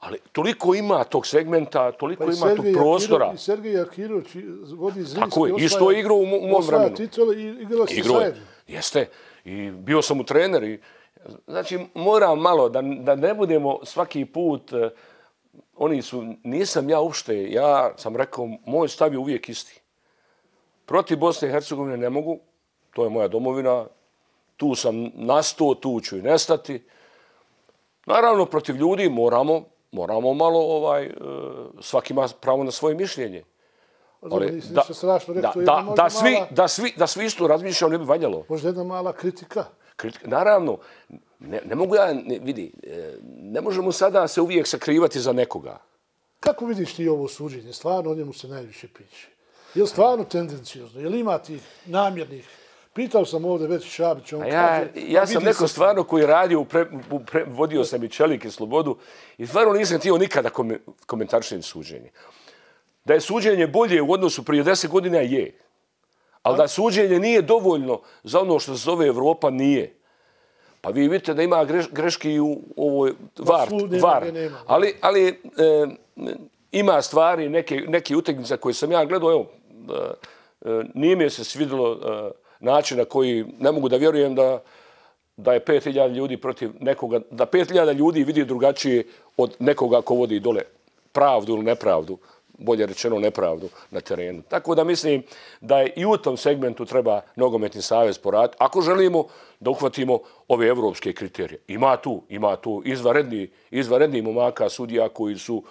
Ali toliko ima tog segmenta, toliko pa ima tog prostora. Jakiro, I Sergej Jakirović vodi Zrinski. Tako je, isto je igrao u, mom vremenu. Titule i igrao se je, jeste. I bio sam u trener i Znači, moram malo da, da ne budemo svaki put, uh, oni su, nisam ja uopšte, ja sam rekao, moj stav je uvijek isti. Protiv Bosne i Hercegovine ne mogu, to je moja domovina, tu sam nastao, tu ću i nestati. Naravno, protiv ljudi moramo, moramo malo, ovaj, uh, svaki ima pravo na svoje mišljenje. Ali, da, da, da, da, svi, da, svi, da svi isto razmišljaju, ne bi valjalo. Možda jedna mala kritika kritika. Naravno, ne, ne mogu ja, ne, vidi, e, ne možemo sada se uvijek sakrivati za nekoga. Kako vidiš ti ovo suđenje? Stvarno o njemu se najviše piće. Je li stvarno tendencijozno? Je li ima ti namjernih? Pitao sam ovdje već Šabić, on ja, kaže... Ja sam neko stvarno koji radio, pre, pre, vodio sam i Čelik i Slobodu i stvarno nisam htio nikada komentarišem suđenje. Da je suđenje bolje u odnosu prije deset godina je. Ali da suđenje nije dovoljno za ono što se zove Evropa, nije. Pa vi vidite da ima greš, greški u ovoj var, var. Ali, ali e, ima stvari, neke, neke uteknice koje sam ja gledao, evo, e, nije mi se svidilo e, način na koji ne mogu da vjerujem da da je 5000 ljudi protiv nekoga, da 5000 ljudi vidi drugačije od nekoga ko vodi dole pravdu ili nepravdu bolje rečeno nepravdu na terenu. Tako da mislim da je i u tom segmentu treba nogometni savez poraditi. Ako želimo da uhvatimo ove evropske kriterije. Ima tu, ima tu izvaredni, izvaredni momaka sudija koji su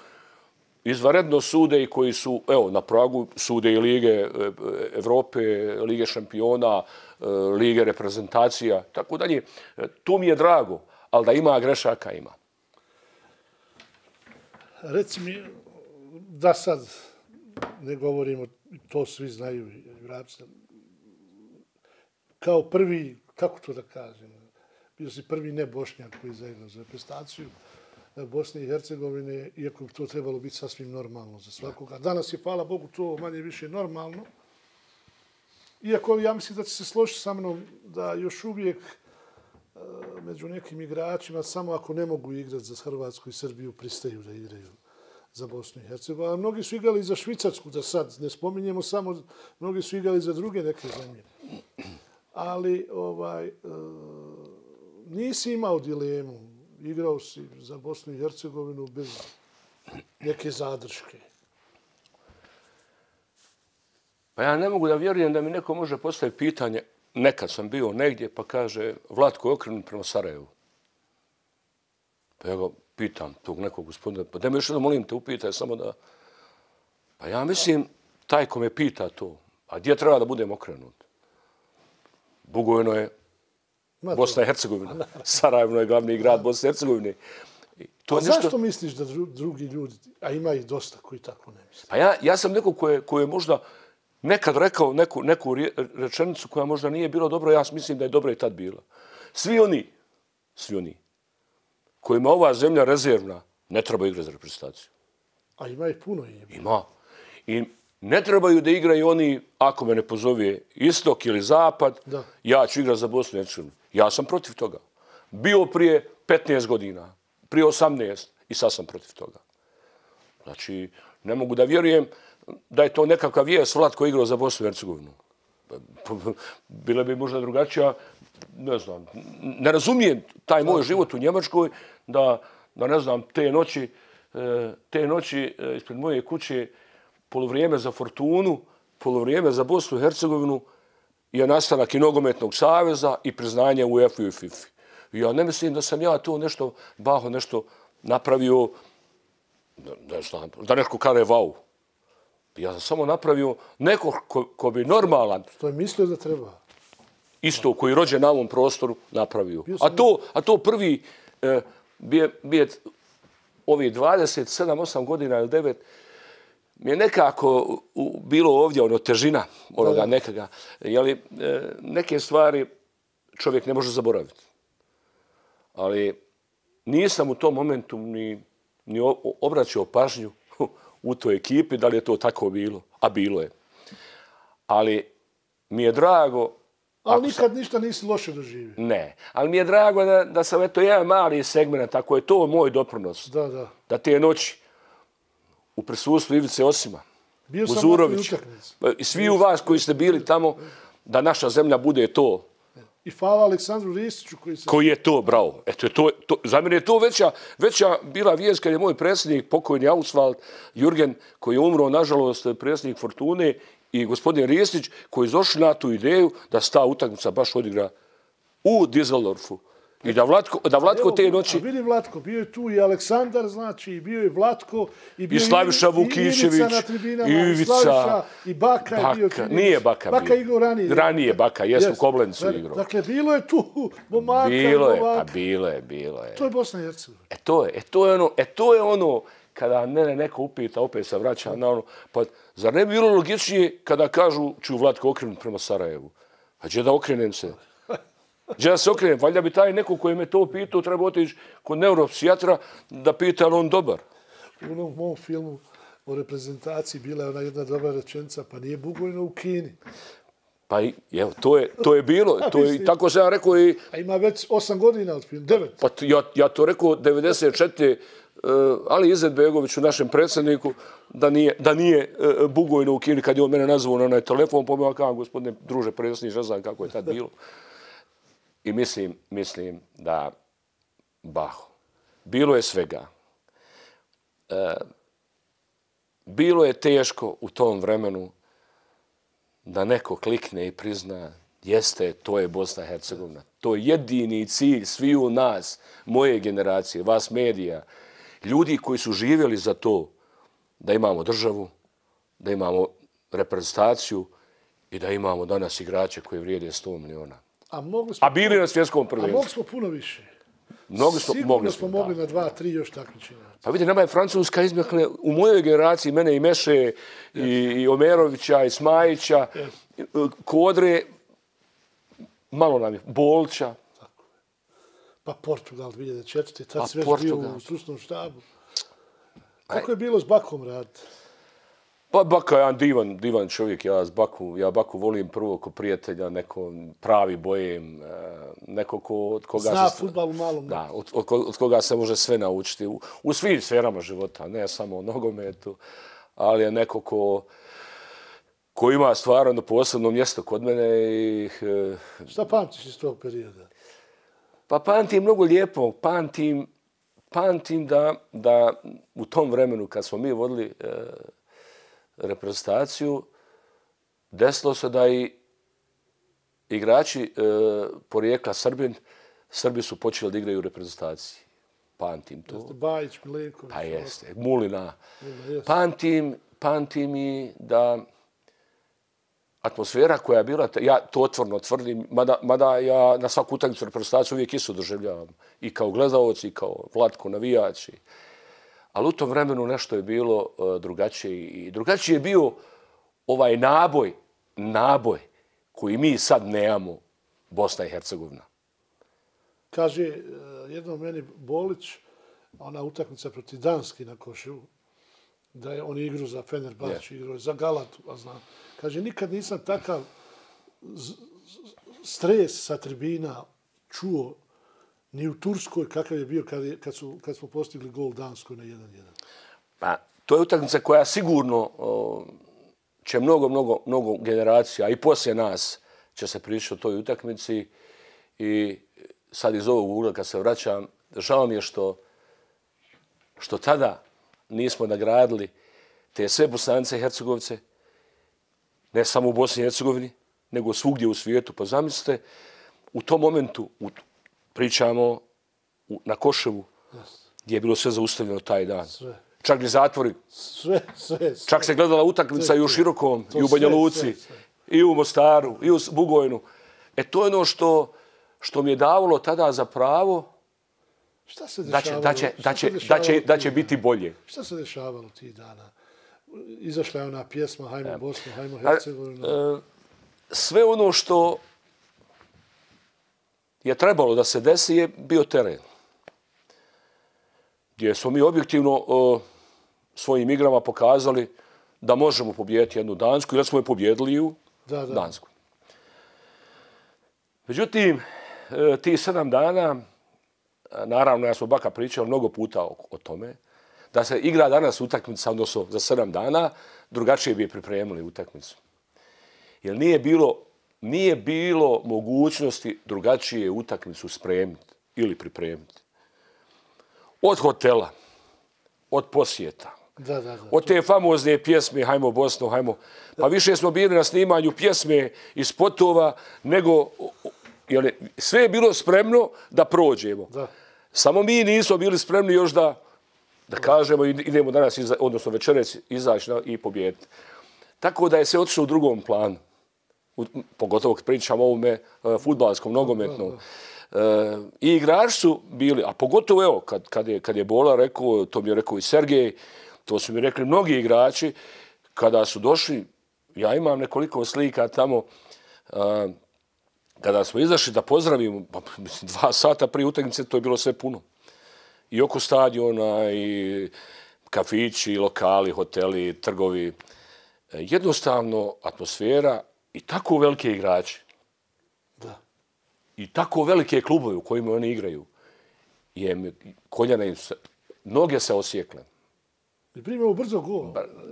izvaredno sude i koji su evo, na pragu sude i Lige e, Evrope, Lige šampiona, e, Lige reprezentacija, tako dalje. E, tu mi je drago, ali da ima grešaka, ima. Reci mi, da sad ne govorimo, to svi znaju i kao prvi, kako to da kažem, bio si prvi ne Bošnjak koji zaigrao za reprezentaciju Bosne i Hercegovine, iako bi to trebalo biti sasvim normalno za svakoga. Danas je, hvala Bogu, to manje više normalno. Iako ja mislim da će se složiti sa mnom da još uvijek e, među nekim igračima, samo ako ne mogu igrati za Hrvatsku i Srbiju, pristaju da igraju za Bosnu i Hercegovinu. A mnogi su igrali za Švicarsku, da sad ne spominjemo samo, mnogi su igrali za druge neke zemlje. Ali ovaj, e, nisi imao dilemu. Igrao si za Bosnu i Hercegovinu bez neke zadrške. Pa ja ne mogu da vjerujem da mi neko može postaviti pitanje, nekad sam bio negdje, pa kaže, Vlatko je okrenut prema Sarajevu. Pa ja ga pitam tog nekog gospodina, pa da me još da molim te upitaj, samo da... Pa ja mislim, taj ko me pita to, a gdje treba da budem okrenut? Bugojno je Bosna i Hercegovina. Sarajevno je glavni grad Bosne i Hercegovine. To a nešto... zašto misliš da drugi ljudi, a ima ih dosta koji tako ne misle? Pa ja, ja sam neko ko je, ko je možda nekad rekao neku, neku rečenicu koja možda nije bilo dobro, ja mislim da je dobro i tad bila. Svi oni, svi oni, kojima ova zemlja rezervna, ne treba igrati za reprezentaciju. A ima ih puno i ima. I ne trebaju da igraju oni, ako me ne pozove istok ili zapad, da. ja ću igrati za Bosnu i Hercegovinu. Ja sam protiv toga. Bio prije 15 godina, prije 18 i sad sam protiv toga. Znači, ne mogu da vjerujem da je to nekakav vijest Vlat koji igrao za Bosnu i Hercegovinu. Bila bi možda drugačija, ne znam, ne razumijem taj moj život u Njemačkoj, da, da ne znam, te noći, e, te noći e, ispred moje kuće, polovrijeme za Fortunu, polovrijeme za Bosnu i Hercegovinu, je nastanak i nogometnog saveza i priznanje u EFU i FIFA. Ja ne mislim da sam ja to nešto, baho nešto napravio, ne znam, da neko kare vau. Ja sam samo napravio neko ko, ko bi normalan... Što je mislio da treba? Isto, koji rođe na ovom prostoru, napravio. A to, a to prvi, eh, bije, bije ovi 27-8 godina ili 9, mi je nekako u, bilo ovdje ono težina onoga nekaga. Jeli, e, neke stvari čovjek ne može zaboraviti. Ali nisam u tom momentu ni, ni obraćao pažnju u toj ekipi, da li je to tako bilo, a bilo je. Ali mi je drago... Ali nikad ništa nisi loše doživio. Ne, ali mi je drago da, da sam eto jedan mali segment, tako je to moj doprinos. Da, da. Da te noći u prisustvu Ivice Osima, Bio Uzurović, pa i svi u vas koji ste bili tamo, da naša zemlja bude to. I hvala Aleksandru Ristiću koji se... Koji je to, bravo. Eto, to, to, za mene je to veća, veća bila vijest kad je moj predsjednik, pokojni Ausvald Jurgen, koji je umro, nažalost, predsjednik Fortune, i gospodin Ristić, koji je zošli na tu ideju da sta utakmica baš odigra u Dizeldorfu. I da Vlatko, da Vlatko te noći... A vidi Vlatko, bio je tu i Aleksandar, znači, bio je Vlatko, i bio i Slaviša Vukićević, i, na tribinama, i, i Slaviša, i Baka, Baka je bio tu. Nije Baka, Baka bio. igrao ranije. Ranije Baka, jes, u Koblencu igrao. Dakle, bilo je tu momaka, Bilo je, pa bilo je, bilo je. To je Bosna i Hercegovina. E to je, e to je ono, e to je ono, kada mene neko upita, opet se vraća na ono, pa zar ne bi bilo logičnije kada kažu ću Vlatko okrenuti prema Sarajevu? A gdje da okrenem se? Gdje se okrenem? Valjda bi taj neko koji me to pitao treba otići kod neuropsijatra da pita ali on dobar. U onom mom filmu o reprezentaciji bila je ona jedna dobra rečenica, pa nije Bugojno u Kini. Pa evo, to je, to je bilo. To je, tako sam ja rekao i... A ima već osam godina od film, devet. Pa ja, ja to rekao 94. Eh, Ali Izetbegović u našem predsjedniku da nije, da nije eh, Bugojno u Kini kad je on mene nazvao na onaj telefon, pa kao gospodine druže predsjednič, ne znam kako je tad bilo. I mislim, mislim da baho. Bilo je svega. E, bilo je teško u tom vremenu da neko klikne i prizna jeste, to je Bosna i Hercegovina. To je jedini cilj svi u nas, moje generacije, vas medija, ljudi koji su živjeli za to da imamo državu, da imamo reprezentaciju i da imamo danas igrače koji vrijede 100 miliona. A, mogli smo, a bili na svjetskom prvenstvu. A mogli smo puno više. Mnogi smo, Sigurno mogli smo, smo mogli da. na dva, tri još takmičenja. Pa vidite, nama je Francuska izmjehne u mojoj generaciji, mene i Meše, yes. i, i Omerovića, i Smajića, yes. Kodre, malo nam je, Bolća. Pa Portugal 2004. Tad pa sve bio u stručnom štabu. Kako je bilo s Bakom raditi? Pa Baka je jedan divan, divan čovjek, ja s Baku, ja Baku volim prvo ko prijatelja, neko pravi bojem, e, neko ko, od koga Zna se... futbal u malom. Da, od, od, od koga se može sve naučiti u, u svim sferama života, ne samo u nogometu, ali je neko ko, ko ima stvarno posebno mjesto kod mene i e, Šta pamtiš iz tog perioda? Pa pamtim mnogo lijepo, pamtim, pamtim da, da u tom vremenu kad smo mi vodili e, reprezentaciju, desilo se da i igrači e, porijekla Srbin, Srbi su počeli da igraju u reprezentaciji. Pamtim to. Jeste Bajić, Milenković. Pa jeste, Mulina. jeste. Pamtim, pamtim i da atmosfera koja je bila, ja to otvorno tvrdim, mada, mada ja na svaku utakmicu reprezentaciju uvijek isto doživljavam. I kao gledalci, i kao Vlatko navijači. Ali u tom vremenu nešto je bilo uh, drugačije. I drugačije je bio ovaj naboj, naboj koji mi sad nemamo Bosna i Hercegovina. Kaže e, jednom meni Bolić, ona utakmica protiv Danski na Koševu, da je on igru za Fenerbahče, yeah. igru za Galatu, a znam. Kaže, nikad nisam takav stres sa tribina čuo ni u Turskoj kakav je bio kad, je, kad, su, kad smo postigli gol Danskoj na 1-1. Pa, to je utakmica koja sigurno o, će mnogo, mnogo, mnogo generacija, a i poslije nas će se pričati o toj utakmici. I sad iz ovog ugla kad se vraćam, žao mi je što, što tada nismo nagradili te sve bosance i hercegovce, ne samo u Bosni i Hercegovini, nego svugdje u svijetu. Pa zamislite, u tom momentu u, pričamo u, na Koševu, gdje je bilo sve zaustavljeno taj dan. Sve. Čak i zatvori. Sve, sve, sve. Čak se gledala utakmica i u Širokom, i u Banja Luci, sve, sve. i u Mostaru, i u Bugojnu. E to je ono što, što mi je davalo tada za pravo Šta se da će, dešavalo? da će, da će, da dešavalo će, da će biti bolje. Šta se dešavalo tih dana? Izašla je ona pjesma Hajmo Bosnu, Hajmo A, Hercegovinu. e, sve ono što je trebalo da se desi je bio teren. Gdje smo mi objektivno e, svojim igrama pokazali da možemo pobijediti jednu Dansku i da smo je pobjedili u Da, da. Dansku. Međutim, e, ti sedam dana, naravno, ja smo baka pričao mnogo puta o, o tome, da se igra danas utakmica, odnosno za sedam dana, drugačije bi je pripremili utakmicu. Jer nije bilo, nije bilo mogućnosti drugačije utakmicu spremiti ili pripremiti. Od hotela, od posjeta, Da, da, da. od te famozne pjesme Hajmo Bosnu, hajmo... Pa više smo bili na snimanju pjesme i spotova nego... Jer sve je bilo spremno da prođemo. Da. Samo mi nismo bili spremni još da, da kažemo i idemo danas, iza, odnosno večerec, izaći i pobijediti. Tako da je sve otišlo u drugom planu. U, pogotovo kad pričamo o ovome uh, futbalskom, nogometnom. E, I igrači su bili, a pogotovo evo, kad, kad, je, kad je Bola rekao, to mi je rekao i Sergej, to su mi rekli mnogi igrači, kada su došli, ja imam nekoliko slika tamo, a, kada smo izašli da pozdravimo, pa, dva sata prije utakmice, to je bilo sve puno. I oko stadiona, i kafići, lokali, hoteli, trgovi. E, Jednostavno, atmosfera i tako velike igrači Da. i tako velike klubove u kojima oni igraju, je koljena im se, noge se osjekle. I primio brzo gol.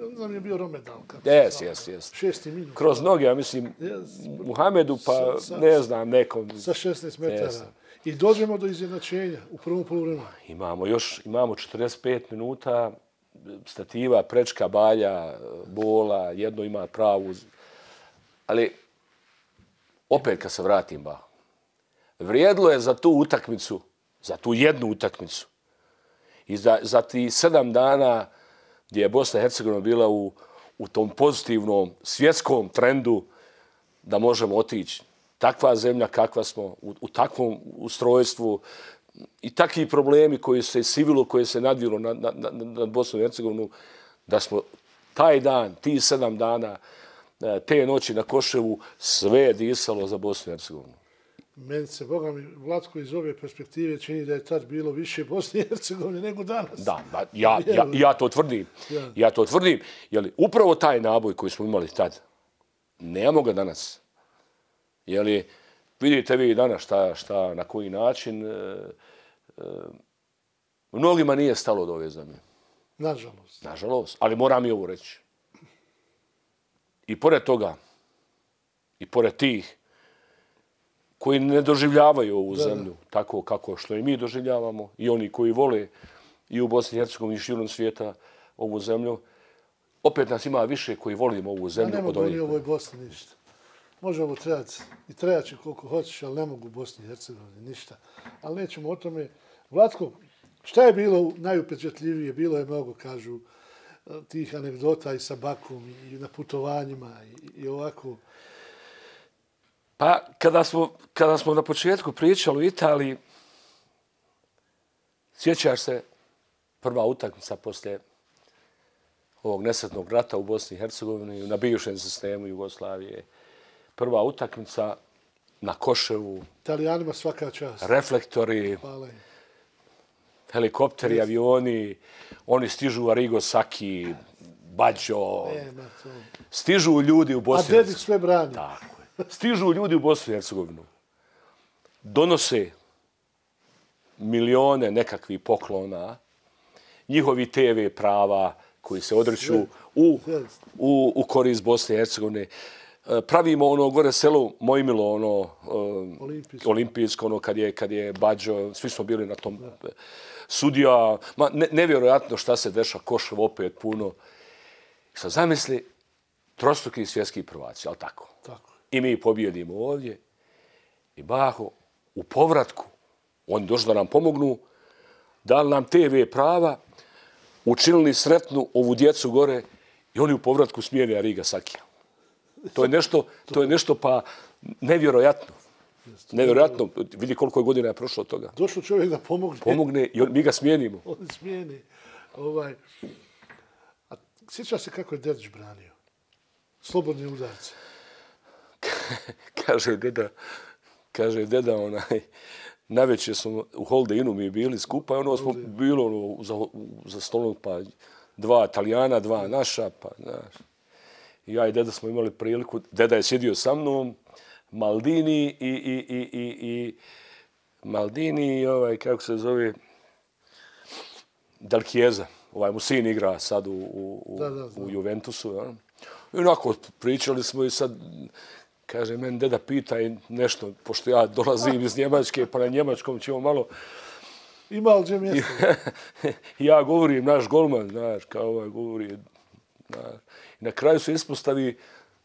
Ne znam je bio Romedal. Jes, jes, jes. Šesti minut. Kroz noge, ja mislim, Yes. Muhamedu, pa Sa- sa- ne znam, nekom. Sa 16 metara. Jeste. I dođemo do izjednačenja u prvom polovremenu. Imamo još, imamo 45 minuta, e, stativa, prečka, balja, bola, jedno ima pravu. Ali, opet kad se vratim, ba, vrijedlo je za tu utakmicu, za tu jednu utakmicu, i za, za ti sedam dana gdje je Bosna i Hercegovina bila u, u tom pozitivnom svjetskom trendu da možemo otići. Takva zemlja kakva smo, u, u takvom ustrojstvu i takvi problemi koji se sivilo, koje se nadvilo nad, nad, nad, nad Bosnom i Hercegovinu, da smo taj dan, ti sedam dana, e, te noći na Koševu, sve je disalo za Bosnu i Hercegovinu. Meni se, Boga mi, Vlatko iz ove perspektive čini da je tad bilo više Bosne i Hercegovine nego danas. Da, ba, ja, ja, ja to tvrdim. Ja. Ja to tvrdim. Jeli, upravo taj naboj koji smo imali tad, nemamo ga danas. Jeli, vidite vi danas šta, šta, na koji način, e, e, mnogima nije stalo do ove zemlje. Nažalost. Nažalost, ali moram i ovo reći. I pored toga, i pored tih koji ne doživljavaju ovu Da, da. zemlju tako kako što i mi doživljavamo i oni koji vole i u Bosni i Hercegovini i širom svijeta ovu zemlju, opet nas ima više koji volimo ovu Ja zemlju ne od mogu onih. oni u ovoj Bosni ništa. Može ovo trebati i trebaće koliko hoćeš, ali ne mogu u Bosni i Hercegovini ništa. Ali nećemo o tome. Vlatko, šta je bilo najupečatljivije? Bilo je mnogo, kažu, e, tih anegdota i sa Bakom i na putovanjima i, i ovako. Pa, kada smo, kada smo na početku pričali u Italiji, sjećaš se prva utakmica posle ovog nesretnog rata u Bosni i Hercegovini, na bivšem sistemu Jugoslavije. Prva utakmica na Koševu, Italijanima svaka čast. reflektori, Hvala helikopteri, avioni, oni stižu u Arigo Saki, Bađo, Nema to. stižu ljudi u A Bosni i Dedik sve brani. Tako je. Stižu ljudi u Bosnu i Hercegovinu. Donose milione nekakvih poklona, njihovi TV prava koji se odreću u, u, u korist Bosne i Hercegovine. E, Pravimo ono gore selo Mojmilo, ono e, Olimpijsko. olimpijsko, ono kad je, kad je Bađo, svi smo bili na tom sudija. Ma, ne, nevjerojatno šta se deša, Košev opet puno. Sad zamisli, trostruki svjetski prvaci, ali tako? Tako. I mi pobjedimo ovdje. I Baho, u povratku, oni došli da nam pomognu, dali nam TV prava, učinili sretnu ovu djecu gore i oni u povratku smijeni Ariga Sakija. To je nešto, to je nešto pa nevjerojatno. Nevjerojatno. Vidi koliko je godina je prošlo od toga. Došao čovjek da pomogne. Pomogne i on- mi ga smijenimo. Oni smijeni. Ovaj. A sjeća se kako je Dedić branio? Slobodni udarci. kaže deda, kaže deda onaj, najveće smo u Holde Inu mi bili skupa i ono smo bilo ono, za, za stolom pa dva Italijana, dva naša, pa znaš. I ja i deda smo imali priliku, deda je sjedio sa mnom, Maldini i, i, i, i, i Maldini i ovaj, kako se zove, Del ovaj mu sin igra sad u, u, u, Da, da, u Juventusu. Ja. I onako pričali smo i sad, kaže, meni deda pitaj nešto, pošto ja dolazim iz Njemačke, pa na Njemačkom ćemo malo... Ima li gdje mjesto? ja govorim, naš golman, znaš, kao ovaj govori, znaš. I na kraju se ispostavi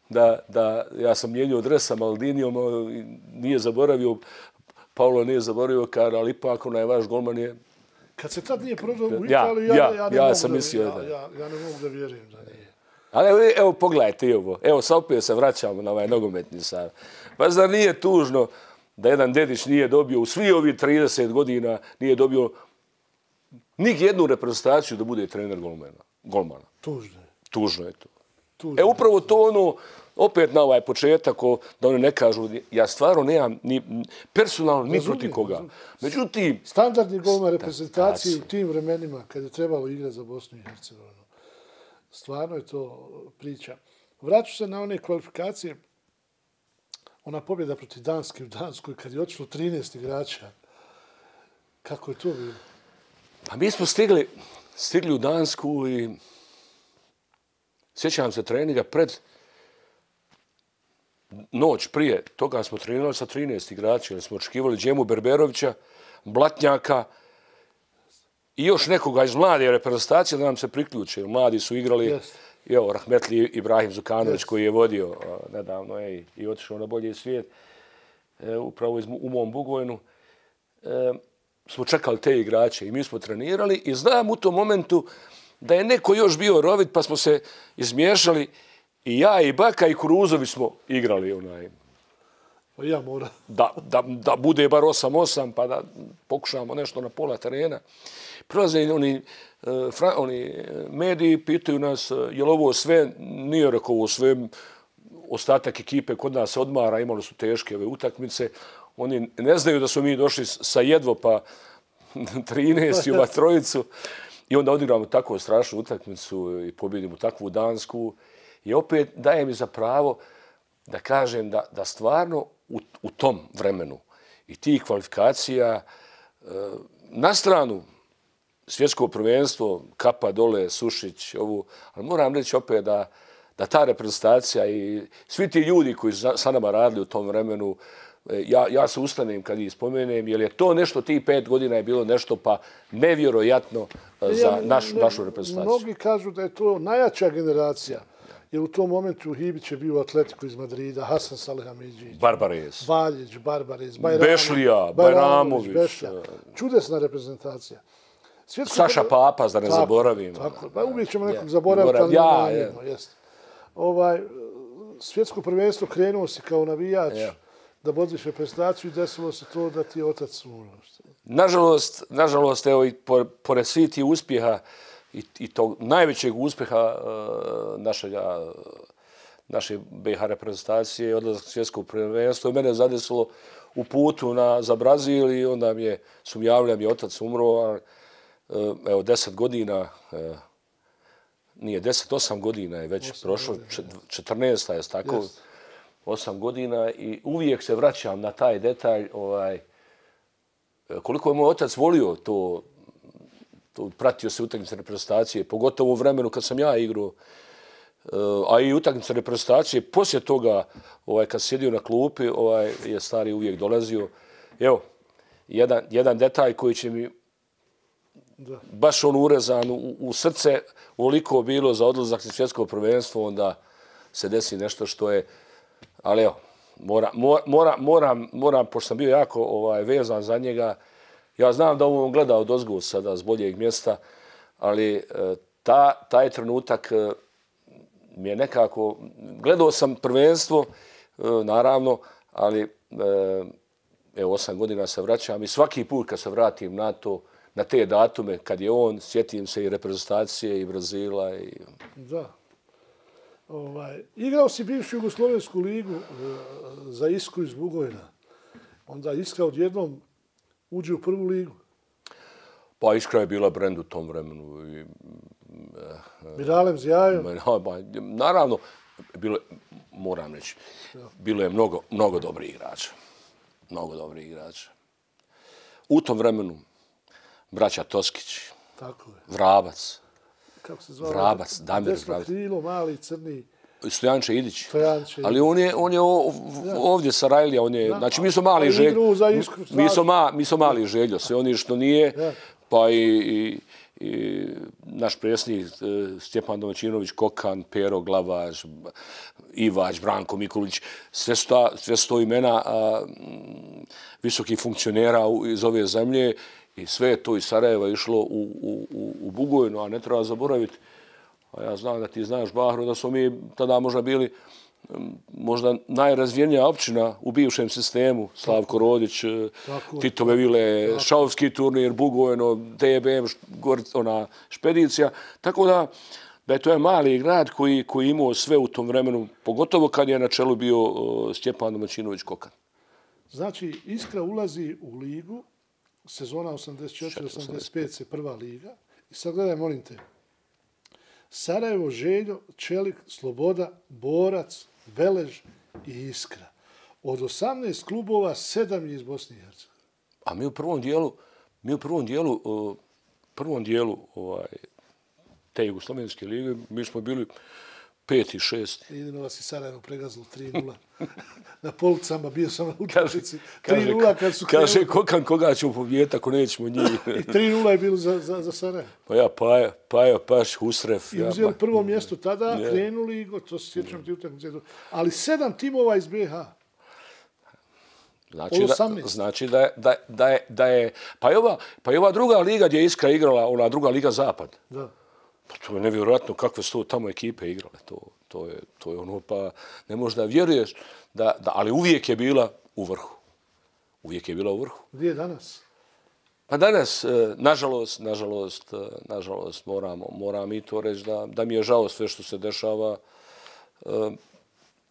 da, da ja sam mijenio adresa Maldinijom, a nije zaboravio, Paulo nije zaboravio, kar, ali ipak onaj vaš golman je Kad se tad nije prodao u Ja, Italiju, ja, ja, ja, ne ja mogu sam da, mislio ja, da- Ja, ja, ne mogu da vjerujem da nije. Ali evo, evo pogledajte i ovo. Evo, sad opet se vraćamo na ovaj nogometni sad. Pa zar nije tužno da jedan dedić nije dobio u svi ovi 30 godina, nije dobio nik jednu reprezentaciju da bude trener golmana. golmana. Tužno je. Tužno je to. Tužno. E, upravo to ono, opet na ovaj početak, o, da oni ne kažu, ja stvarno nemam ni personalno ni protiv koga. Međutim, Standardni golman reprezentacije u tim vremenima, kada je trebalo igrati za Bosnu i Hercegovinu. Stvarno je to priča. Vraću se na one kvalifikacije. Ona pobjeda protiv Danske u Danskoj, kad je otišlo 13 igrača. Kako je to bilo? Pa mi smo stigli, stigli u Dansku i sjećam se treninga pred noć prije toga smo trenirali sa 13 igrača, jer smo očekivali Džemu Berberovića, Blatnjaka i još nekoga iz mlade reprezentacije da nam se priključe. jer Mladi su igrali, i evo, Rahmetli Ibrahim Zukanović Jeste. koji je vodio a, nedavno ej, i otišao na bolji svijet, e, upravo iz, u mom Bugojnu e, smo čekali te igrače i mi smo trenirali i znam u tom momentu da je neko još bio rovit pa smo se izmiješali i ja i Baka i Kuruzović smo igrali onaj Pa ja moram. da, da, da bude bar 8-8 pa da pokušamo nešto na pola terena. Prilaze oni, e, fra, oni e, mediji, pitaju nas e, je li ovo sve, nije rekao ovo sve, ostatak ekipe kod nas odmara, imali su teške ove utakmice. oni ne znaju da su mi došli sa jedvo pa 13 i ova trojicu. I onda odigramo tako strašnu utakmicu i pobjedimo takvu Dansku. I opet daje mi za pravo da kažem da, da stvarno u, u tom vremenu i tih kvalifikacija e, na stranu svjetsko prvenstvo, kapa dole, Sušić, ovu, ali moram reći opet da, da ta reprezentacija i svi ti ljudi koji su sa nama radili u tom vremenu, ja, ja se ustanem kad ih spomenem, jer je to nešto, ti pet godina je bilo nešto pa nevjerojatno e, za naš, našu reprezentaciju. Mnogi kažu da je to najjača generacija. Jer u tom momentu Hibić je bio atletiku iz Madrida, Hasan Salihamiđić, Barbarez, Valjić, Barbarez, Bajramović, Bešlija, Bajramović. Bešlija. Čudesna reprezentacija. Svjetsko Saša Papa, da ne tako, zaboravimo. Tako, pa uvijek ćemo nekog zaboraviti, ali ja, ja. Ovaj, svjetsko prvenstvo krenuo si kao navijač ja. Da vodiš reprezentaciju i desilo se to da ti je otac umro. Nažalost, nažalost, evo, i pored svih ti uspjeha i, i tog najvećeg uspjeha uh, našega, naše BiH reprezentacije, odlazak svjetskog prvenstva, mene je zadesilo u putu na, za Brazil i onda mi je, su mi javljali, mi otac umro, a, uh, evo, deset godina, uh, nije deset, osam godina je već prošlo, četrnesta je tako, yes. Osam godina i uvijek se vraćam na taj detalj, ovaj, koliko je moj otac volio to, to pratio se utakmice reprezentacije, pogotovo u vremenu kad sam ja igrao, a i utakmice reprezentacije, poslije toga, ovaj, kad sjedio na klupi, ovaj, je stari uvijek dolazio. Evo, jedan, jedan detalj koji će mi da. baš on urezan u, u srce, uliko bilo za odlazak na svjetsko prvenstvo, onda se desi nešto što je, ali evo, mora, mora, moram, moram, pošto sam bio jako ovaj, vezan za njega, ja znam da ovo on gleda od ozgu sada s boljeg mjesta, ali e, ta, taj trenutak e, mi je nekako, gledao sam prvenstvo, e, naravno, ali evo, osam godina se vraćam i svaki put kad se vratim na to, na te datume, kad je on, sjetim se i reprezentacije i Brazila. I... Da. Ovaj, igrao si bivšu Jugoslovensku ligu za Isku iz Bugojna. Onda Iska odjednom uđe u prvu ligu? Pa Iskra je bila brend u tom vremenu. I, Miralem Zijaju? Naravno, bilo, moram reći, bilo je mnogo, mnogo dobrih igrača. Mnogo dobrih igrača. U tom vremenu, braća Toskić, Tako je. Vrabac, Kako se zove? Vrabac, Damir Vrabac. Krilo, mali, crni. Stojanče Idić. Stojanče Ali on je, on je ovdje sa Rajlija, on je, znači mi smo mali željo. Mi smo, ma, mi smo mali željo, sve oni što nije, pa i, i, i naš presnik e, Stjepan Domaćinović, Kokan, Pero, Glavaš, Ivać, Branko Mikulić, sve sto, sve sto imena a, visokih funkcionera iz ove zemlje i sve je to iz Sarajeva išlo u, u, u, u Bugojnu, a ne treba zaboraviti A ja znam da ti znaš, Bahro, da smo mi tada možda bili možda najrazvijenija općina u bivšem sistemu. Slavko Rodić, e, tako, Titove Vile, tako. Šaovski turnir, Bugojno, DBM, ona špedicija. Tako da, da je to je mali grad koji, koji imao sve u tom vremenu, pogotovo kad je na čelu bio Stjepan Domaćinović Kokan. Znači, Iskra ulazi u ligu, sezona 84-85 se prva liga. I sad gledaj, molim te, Sarajevo, Željo, Čelik, Sloboda, Borac, Velež i Iskra. Od 18 klubova, sedam je iz Bosne i Hercegovine. A mi u prvom dijelu, mi u prvom dijelu, uh, prvom dijelu ovaj, te Jugoslovenske lige, mi smo bili pet i šest. Jedino vas i Sarajevo pregazilo 3-0. na policama bio sam na utakmici. 3-0 kad su Kaže, krenuli. Kokan, koga ćemo pobijeti ako nećemo njih. I 3-0 je bilo za, za, za Sarajevo. Pa ja, Paja, Paja, Paš, Husref. I uzeli ja, prvo mjesto tada, ja. krenuli i to se sjećam ti utakmice. Ali sedam timova iz BH. Znači da, znači da, da, da, je, da je, pa i ova, pa i ova druga liga gdje je Iskra igrala, ona druga liga Zapad. Da. Pa to je nevjerojatno kakve su tamo ekipe igrale. To, to, je, to je ono, pa ne možeš da vjeruješ, da, da, ali uvijek je bila u vrhu. Uvijek je bila u vrhu. Gdje je danas? Pa danas, e, nažalost, nažalost, e, nažalost, moram, moram i to reći da, da mi je žao sve što se dešava. E,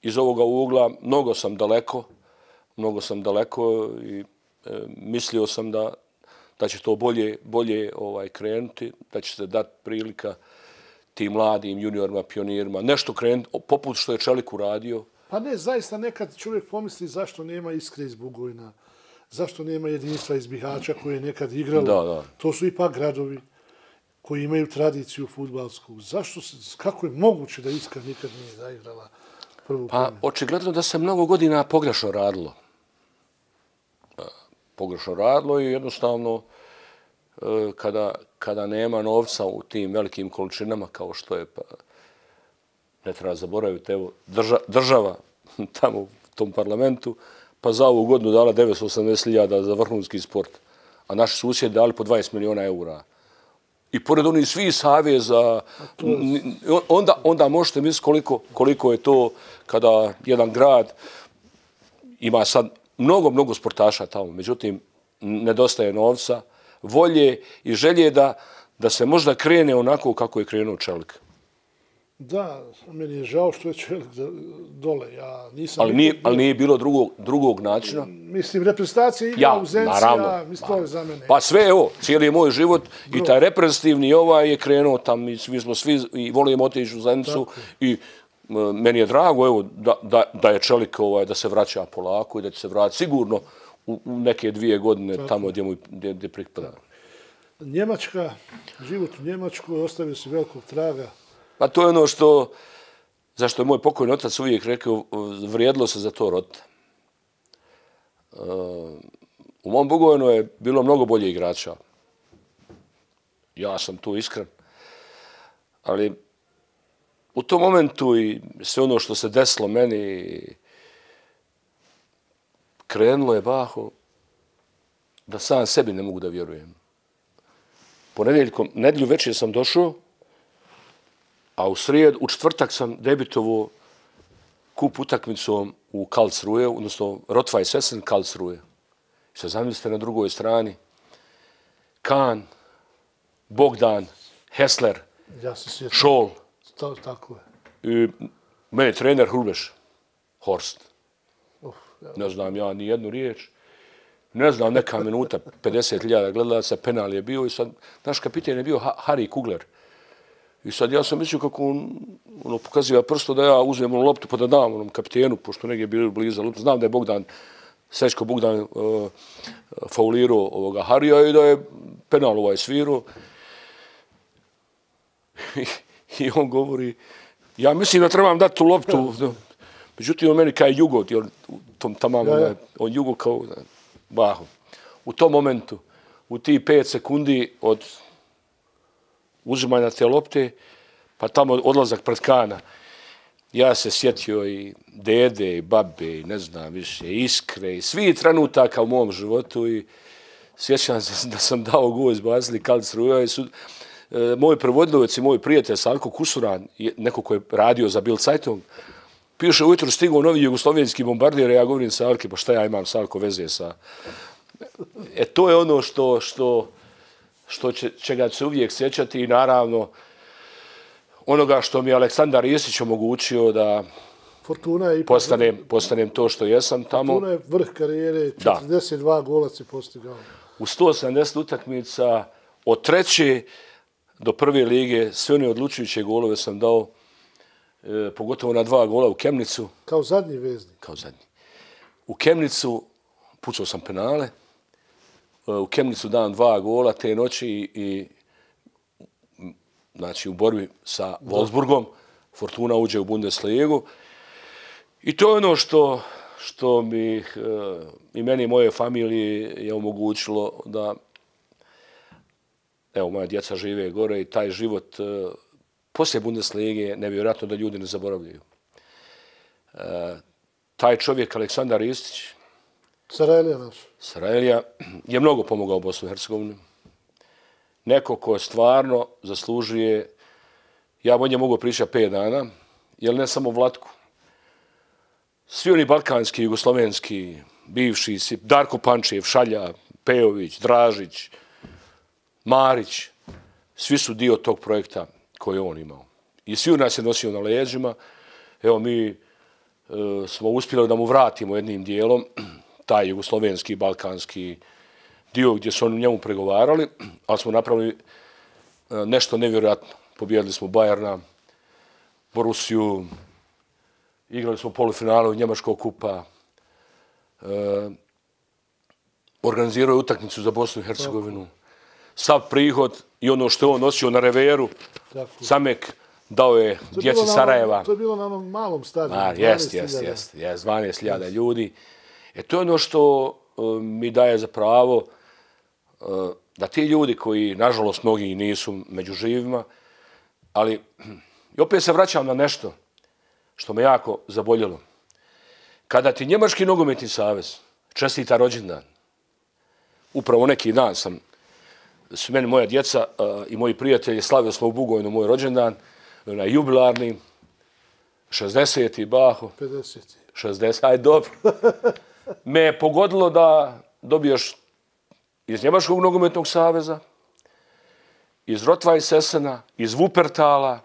iz ovoga ugla mnogo sam daleko mnogo sam daleko i mislio sam da, da će to bolje, bolje ovaj krenuti, da će se dati prilika tim mladim juniorima, pionirima, nešto krenuti, poput što je Čelik uradio. Pa ne, zaista nekad čovjek pomisli zašto nema iskre iz Bugojna, zašto nema jedinstva iz Bihaća koje je nekad igralo. Da, da. To su ipak gradovi koji imaju tradiciju futbalsku. Zašto se, kako je moguće da Iskra nikad nije zaigrala prvu Pa, očigledno da se mnogo godina pogrešno radilo. Pogrešno radilo i jednostavno e, kada, kada nema novca u tim velikim količinama kao što je, pa, ne treba zaboraviti, evo, drža, država tamo u tom parlamentu, pa za ovu godinu dala 980.000 za vrhunski sport, a naši susjedi dali po 20 miliona eura. I pored onih svi savjeza, onda, onda možete misliti koliko, koliko je to kada jedan grad ima sad mnogo, mnogo sportaša tamo. Međutim, nedostaje novca, volje i želje da, da se možda krene onako kako je krenuo Čelik. Da, meni je žao što je Čelik dole. Ja nisam ali, nije, ali nije bilo drugog, drugog načina. Mislim, reprezentacija igra ja, u Zencija, naravno, mislim, to je za mene. Pa sve, evo, cijeli moj život Bro. i taj reprezentativni ovaj je krenuo tam i svi smo svi i volimo otići u Zencu i meni je drago evo, da, da, da je Čelik ovaj, da se vraća polako i da će se vratiti sigurno u, u neke dvije godine Tako. tamo gdje mu gdje, gdje pripada. Njemačka, život u Njemačkoj ostavio se velikog traga Pa to je ono što, zašto je moj pokojni otac uvijek rekao, vrijedilo se za to rodite. U mom Bogojenu je bilo mnogo bolje igrača. Ja sam tu iskren. Ali u tom momentu i sve ono što se desilo meni, krenulo je baho da sam sebi ne mogu da vjerujem. Po nedeljkom, nedelju večer sam došao, A u srijed, u četvrtak sam debitovo kup utakmicom u Karlsruhe, odnosno Rotvaj Sesen Karlsruhe. I sad zamislite na drugoj strani Kahn, Bogdan, Hessler, ja Šol. To, tako je. I mene trener Hulbeš, Horst. Uf, ja. Ne znam ja ni jednu riječ. Ne znam, neka minuta, 50.000 gledala se, penal je bio i sad, naš kapiten je bio Harry Kugler. I sad ja sam mislio kako on ono, pokaziva prsto da ja uzmem ono loptu pa da dam onom kapitenu, pošto negdje je bilo blizu loptu. Znam da je Bogdan, Sečko Bogdan uh, faulirao ovoga Harija i da je penal ovaj svirao. I, on govori, ja mislim da trebam dati tu loptu. Međutim, on meni kaj jugo, jer tom tamamo, ja, ja. on jugo kao, da, baho. U tom momentu, u ti pet sekundi od uzimanja te lopte, pa tamo odlazak pred kana. Ja se sjetio i dede, i babe, i ne znam više, iskre, i svi trenutaka u mom životu i sjećam se da sam dao go izbacili kalic ruja i su, e, moj prevodljovec i moj prijatelj Salko Kusuran, neko ko je radio za Bill Zeitung, piše ujutru stigao novi jugoslovenski bombardir, ja govorim Salke, pa šta ja imam Salko veze sa... E to je ono što, što, što će, će ga se uvijek sjećati i naravno onoga što mi Aleksandar Isić omogućio da Fortuna je postanem, postanem to što jesam tamo. Fortuna je vrh karijere, 42 da. gola si postigao. U 180 utakmica od treće do prve lige sve one odlučujuće golove sam dao e, pogotovo na dva gola u Kemnicu. Kao zadnji vezni. Kao zadnji. U Kemnicu pucao sam penale, u Kemnicu dan dva gola te noći i, i znači u borbi sa Wolfsburgom Fortuna uđe u Bundesligu i to je ono što što mi uh, i meni i moje familije je omogućilo da evo moja djeca žive gore i taj život uh, poslije Bundeslige nevjerojatno da ljudi ne zaboravljaju. Uh, taj čovjek Aleksandar Istić, Sarajlija naš. Sarajlija je mnogo pomogao Bosnu i Hercegovini. Neko ko stvarno zaslužuje, ja o mogu pričati pet dana, jer ne samo Vlatku. Svi oni balkanski, jugoslovenski, bivši, Darko Pančev, Šalja, Pejović, Dražić, Marić, svi su dio tog projekta koji on imao. I svi u nas je nosio na leđima. Evo, mi e, smo uspjeli da mu vratimo jednim dijelom taj jugoslovenski, balkanski dio gdje su oni njemu pregovarali, ali smo napravili e, nešto nevjerojatno. Pobjedili smo Bajerna, Borusiju, igrali smo polufinale u Njemačkog kupa, e, organizirao je utakmicu za Bosnu i Hercegovinu. Sav prihod i ono što je on nosio na reveru, Samek dao je djeci Sarajeva. To je bilo na onom malom stadionu. Jest, jest, jest, jest, 12.000 ljudi. E to je ono što e, mi daje za pravo e, da ti ljudi koji, nažalost, mnogi nisu među živima, ali i opet se vraćam na nešto što me jako zaboljelo. Kada ti Njemački nogometni savez čestita rođendan, upravo neki dan sam, su meni moja djeca uh, i moji prijatelji slavili smo u Bugojnu moj rođendan, na jubilarni, 60. baho. 50. 60, aj dobro. Me je pogodilo da dobiješ iz Njemačkog nogometnog saveza, iz Rotva i Sesena, iz Wuppertala,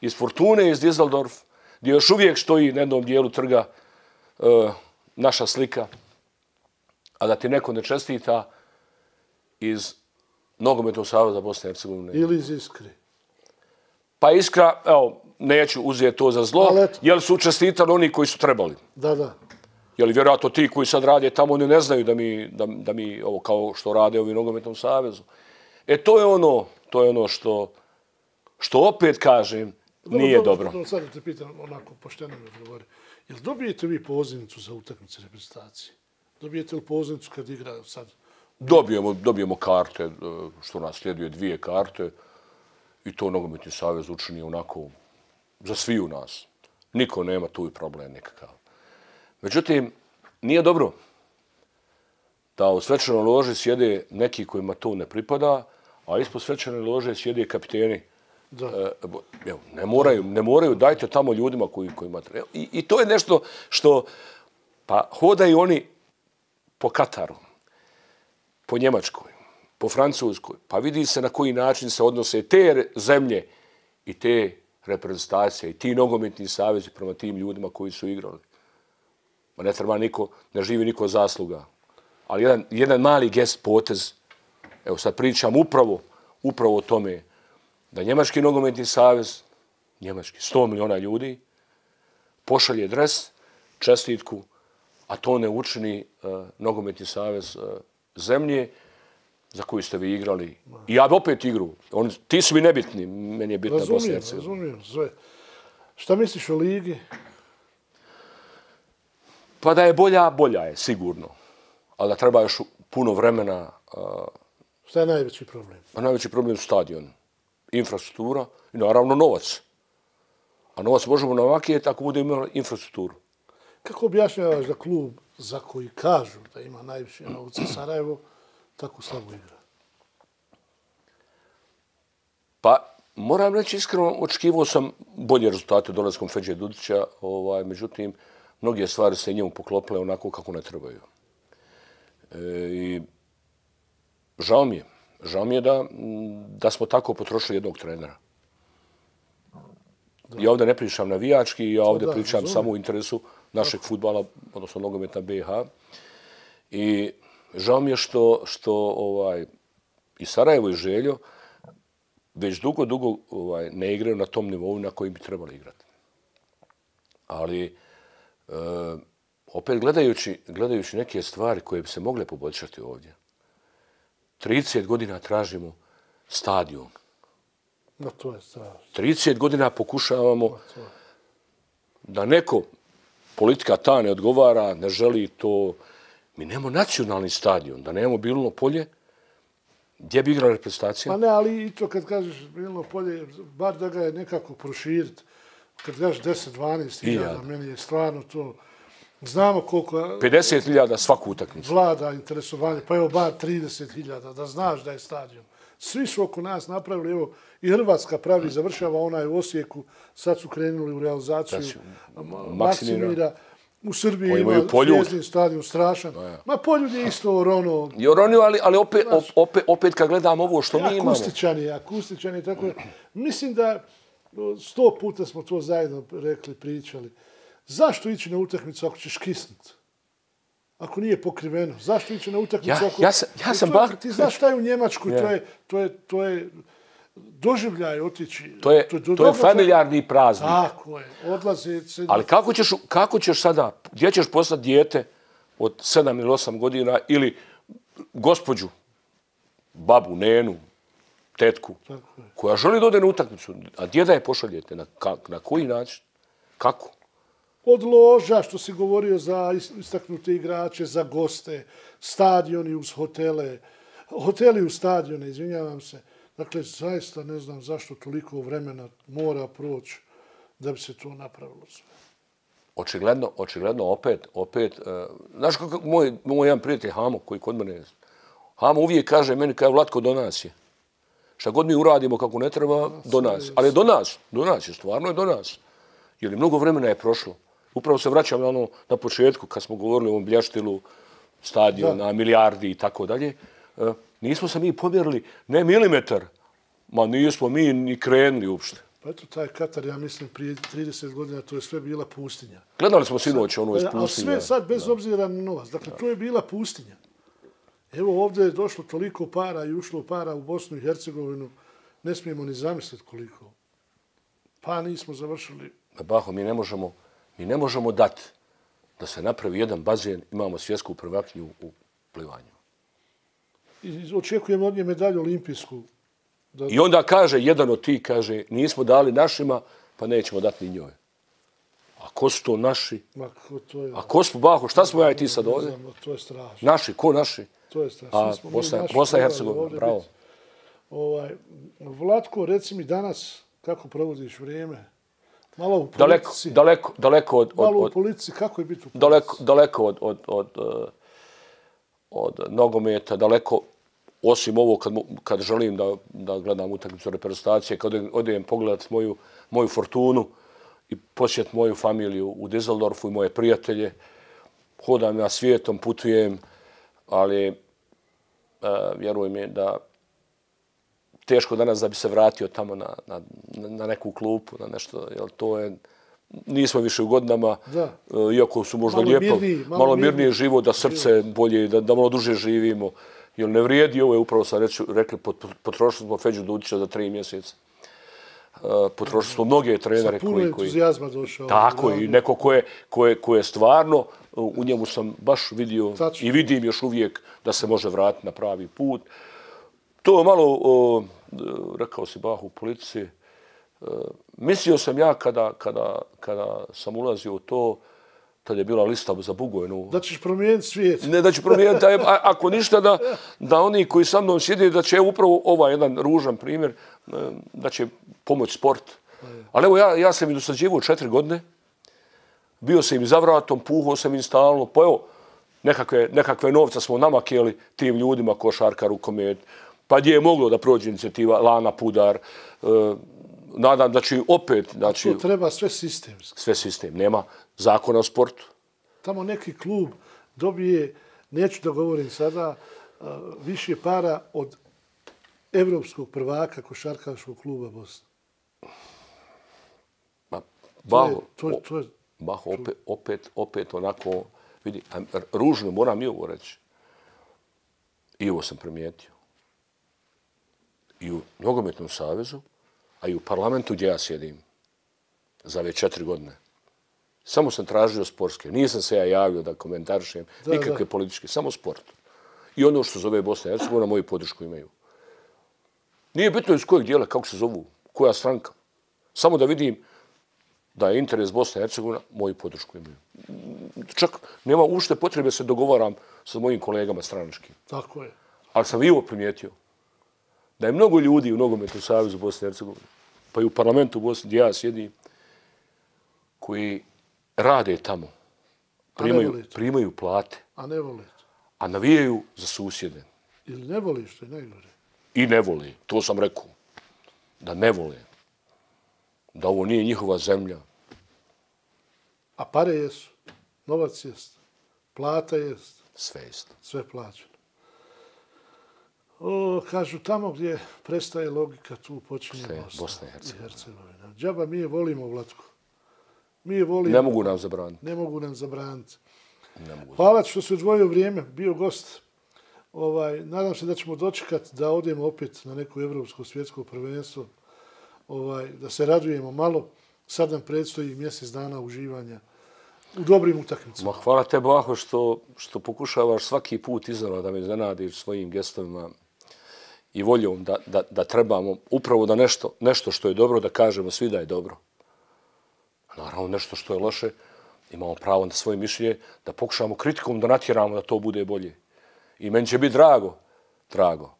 iz Fortune, iz Dieseldorf, gdje još uvijek stoji na jednom dijelu trga uh, naša slika, a da ti neko ne čestita iz nogometnog saveza Bosne i Hercegovine. Ili iz Iskri. Pa Iskra, evo, neću uzeti to za zlo, jer su čestitali oni koji su trebali. Da, da. Jel vjerojatno ti koji sad rade tamo oni ne znaju da mi, da, da mi ovo kao što rade ovi nogometnom savezu. E to je ono, to je ono što, što opet kažem, dobro, nije dobro. dobro. Sad te pitam onako pošteno mi odgovori. Jel dobijete vi pozivnicu za utakmice reprezentacije? Dobijete li pozivnicu kad igra sad? Dobijemo, dobijemo karte, e, što nas slijeduje dvije karte. I to nogometni savez učini onako za svi u nas. Niko nema tu i problem nekakav. Međutim, nije dobro da u svečanoj loži sjede neki kojima to ne pripada, a ispod svečane lože sjede kapiteni. Da. E, evo, ne, moraju, ne moraju, dajte tamo ljudima koji, kojima treba. I, I to je nešto što, pa hodaju oni po Kataru, po Njemačkoj, po Francuskoj, pa vidi se na koji način se odnose te zemlje i te reprezentacije i ti nogometni savjezi prema tim ljudima koji su igrali. Ma ne treba niko, ne živi niko zasluga. Ali jedan, jedan mali gest, potez, evo sad pričam upravo, upravo o tome, da Njemački nogometni savez, Njemački, 100 miliona ljudi, pošalje dres, čestitku, a to ne učini uh, nogometni savez uh, zemlje za koju ste vi igrali. I ja bi opet igru. On, ti su mi nebitni, meni je bitna razumijem, Bosna i Hercegovina. Razumijem, sve. Šta misliš o ligi? Pa da je bolja, bolja je, sigurno. Ali da treba još puno vremena. Uh, Šta je najveći problem? Pa najveći problem je stadion. Infrastruktura i naravno novac. A novac možemo navakijeti ako bude imali infrastrukturu. Kako objašnjavaš da klub za koji kažu da ima najviše novca Sarajevo, tako slabo igra? Pa, moram reći iskreno, očekivao sam bolje rezultate dolazkom Feđe Dudića, ovaj, međutim, mnoge stvari se njemu poklopile onako kako ne trebaju. E, I žao mi je. Žao mi je da, da smo tako potrošili jednog trenera. Da. Ja ovdje ne pričam navijački, ja ovdje da, pričam zove. samo u interesu našeg futbala, odnosno nogometa BiH. I žao mi je što, što ovaj, i Sarajevo i Željo već dugo, dugo ovaj, ne igraju na tom nivou na kojim bi trebali igrati. Ali, e, opet gledajući, gledajući neke stvari koje bi se mogle poboljšati ovdje, 30 godina tražimo stadion. No, to je strašno. 30 godina pokušavamo da neko, politika ta ne odgovara, ne želi to, Mi nemamo nacionalni stadion, da nemamo bilno polje, gdje bi igrala reprezentacija? Pa ne, ali i to kad kažeš bilno polje, bar da ga je nekako proširiti, kad kažeš 10-12 hiljada, meni je stvarno to... Znamo koliko... 50 hiljada svaku utakmicu. Vlada interesovanje, pa evo bar 30 hiljada, da znaš da je stadion. Svi su oko nas napravili, evo, i Hrvatska pravi, završava onaj u Osijeku, sad su krenuli u realizaciju Maksimira. Maksimira u Srbiji pa ima zvijezdni stadion strašan. Ja. Ma Poljud je isto Orono. I Orono, ali, ali opet, opet, opet kad gledam ovo što mi imamo. Akustičani, akustičani, tako je. Mislim da sto puta smo to zajedno rekli, pričali. Zašto ići na utakmicu ako ćeš kisnuti? Ako nije pokriveno? Zašto ići na utakmicu? Ja- ako... ja sam- ja sam to je- bar- Ti znaš šta je u Njemačkoj, Ja. to, je, to, je, to je doživljaj otići. To je, do- to je događaj. familijarni praznik. Tako je, odlaze se... Ali kako ćeš, kako ćeš sada, gdje ćeš poslati dijete od 7 ili 8 godina ili gospođu, babu, nenu, tetku, Tako je. koja želi da ode na utakmicu, a gdje da je pošaljete, na, ka, na koji način, kako? Od loža, što si govorio za is- istaknute igrače, za goste, stadioni uz hotele, hoteli uz stadione, izvinjavam se. Dakle, zaista ne znam zašto toliko vremena mora proći da bi se to napravilo sve. Očigledno, očigledno opet, opet, uh, znaš kako moj, moj jedan prijatelj Hamo, koji kod mene, je, Hamo uvijek kaže meni kao Vlatko do nas je. Šta god mi uradimo kako ne treba, do nas. Ali do nas, do nas je, stvarno je do nas. Jer je mnogo vremena je prošlo. Upravo se vraćam na ono na početku kad smo govorili o ovom blještilu, stadion, na milijardi i tako dalje. E, nismo se mi pomjerili ne milimetar, ma nismo mi ni krenuli uopšte. Pa eto, taj Katar, ja mislim, prije 30 godina, to je sve bila pustinja. Gledali smo sinoć ono iz Ali pustinja. sve sad bez obzira na novac. Dakle, to je bila pustinja. Evo ovdje je došlo toliko para i ušlo para u Bosnu i Hercegovinu. Ne smijemo ni zamisliti koliko. Pa nismo završili. Baho, mi ne možemo, mi ne možemo dati da se napravi jedan bazen, imamo svjetsku prvakinju u plivanju. I očekujemo od nje medalju olimpijsku. Da, I onda kaže, jedan od tih kaže, nismo dali našima, pa nećemo dati ni njoj. A ko su to naši? ma, ko to je, A ko smo, Baho, šta smo ja i ti sad ovdje? znam, to je strašno. Naši, ko naši? To je strašno. A smo Bosna, Bosna i Hercegovina, bravo. biti. Ovaj, Vlatko, reci mi danas kako provodiš vrijeme. Malo u Daleko, politici. daleko, daleko od, od, Malo u od, politici, kako je biti u politici? daleko, daleko od, od, od, eh, od nogometa, daleko, osim ovo kad, kad želim da, da gledam utakmicu reprezentacije, kad odem, odem pogledat moju, moju fortunu i posjet moju familiju u Düsseldorfu i moje prijatelje, hodam ja svijetom, putujem, ali uh, vjeruj mi da teško danas da bi se vratio tamo na, na, na neku klupu, na nešto, jer to je, nismo više u godinama, Da. e, iako su možda Malo lijepo, mirniji, malo malo mirnije mirniji život, da srce bolje, da, da malo duže živimo. Jer ne vrijedi ovo je upravo sam reći, rekli, pot- potrošili smo Feđu Dudića za tri mjeseca. E, Potrošili smo mnoge Sa trenere puno koji, koji, entuzijazma došao. Tako Da, i neko ko je, ko je, ko je stvarno, u njemu sam baš vidio Tačno. i vidim još uvijek da se može vratiti na pravi put. To malo, o, rekao si Bah u politici, e, mislio sam ja kada, kada, kada sam ulazio u to, tad je bila lista za Bugojnu, Da ćeš promijeniti svijet. ne da ću promijeniti, a, ako ništa da, da oni koji sa mnom sjede, da će upravo ovaj jedan ružan primjer, e, da će pomoć sport. Ali evo ja, ja sam i dosađivao četiri godine, bio sam im za vratom, puhao sam im stalno, pa evo, nekakve, nekakve novca smo namakeli tim ljudima, košarka, rukomet, pa gdje je moglo da prođe inicijativa Lana Pudar, e, nadam da će opet, znači, To treba sve sistemski. sve sistem, nema zakona o sportu. Tamo neki klub dobije, neću da govorim sada, a, više para od evropskog prvaka košarkaškog kluba Bosne. Ma, To je, Baho, to, je, to je, Baho, opet, opet, opet onako, vidi, ružno moram i ovo reći. I ovo sam primijetio. I u Nogometnom savezu, a i u parlamentu gdje ja sjedim za već četiri godine. Samo sam tražio sportske. Nisam se ja javio da komentarišem Da, nikakve da. političke, samo sport. I ono što zove Bosna i Hercegovina, moju podršku imaju. Nije bitno iz kojeg dijela, kako se zovu, koja stranka. Samo da vidim da je interes Bosne i Hercegovina, moju podršku imaju. Čak nema ušte potrebe se dogovaram sa mojim kolegama stranačkim. tako je. Ali sam i ovo primijetio. Da je mnogo ljudi u nogometnom savjezu Bosne i Hercegovine, pa i u parlamentu Bosne gdje ja sjedim, koji rade tamo, primaju, primaju plate, A ne vole. a navijaju za susjede. Ili ne voliš, to je najgore. I ne vole, to sam rekao. Da ne vole. Da ovo nije njihova zemlja. A pare jesu. Novac jest. Plata jest. Sve isto. Sve plaćeno. O, kažu, tamo gdje prestaje logika, tu počinje Bosna, Bosna i Hercegovina. Hercegovina. Džaba, mi je volimo, Vlatko. Mi je volimo. Ne mogu nam zabraniti. ne mogu nam zabraniti. Ne mogu. Hvala što si odvojio vrijeme, bio gost. Ovaj, nadam se da ćemo dočekati da odemo opet na neko evropsko svjetsko prvenstvo, ovaj, da se radujemo malo. Sad nam predstoji mjesec dana uživanja u dobrim utakmicama. Ma hvala te, Baho, što, što pokušavaš svaki put iznova da me zanadiš svojim gestovima i voljom da, da, da trebamo upravo da nešto, nešto što je dobro da kažemo svi da je dobro. Naravno, nešto što je loše, imamo pravo na svoje mišljenje, da pokušamo kritikom da natjeramo da to bude bolje. I meni će biti drago, drago,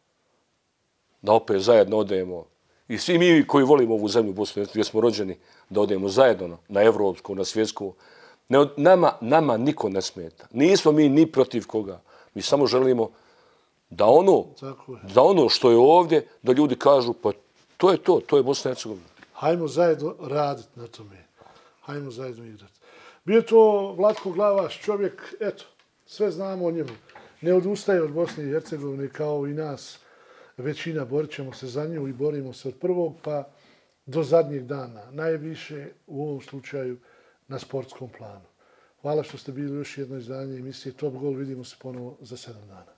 da opet zajedno odemo i svi mi koji volimo ovu zemlju Bosnu, gdje smo rođeni, da odemo zajedno na evropsku, na svjetsku. Ne, nama, nama niko ne smeta. Nismo mi ni protiv koga. Mi samo želimo da ono, da ono što je ovdje, da ljudi kažu, pa to je to, to je Bosna i Hercegovina. Hajmo zajedno raditi na tome. Hajmo zajedno igrati. Bio to Vlatko Glavaš, čovjek, eto, sve znamo o njemu. Ne odustaje od Bosne i Hercegovine kao i nas. Većina borit ćemo se za nju i borimo se od prvog pa do zadnjeg dana. Najviše u ovom slučaju na sportskom planu. Hvala što ste bili još jedno izdanje emisije Top Goal. Vidimo se ponovo za sedam dana.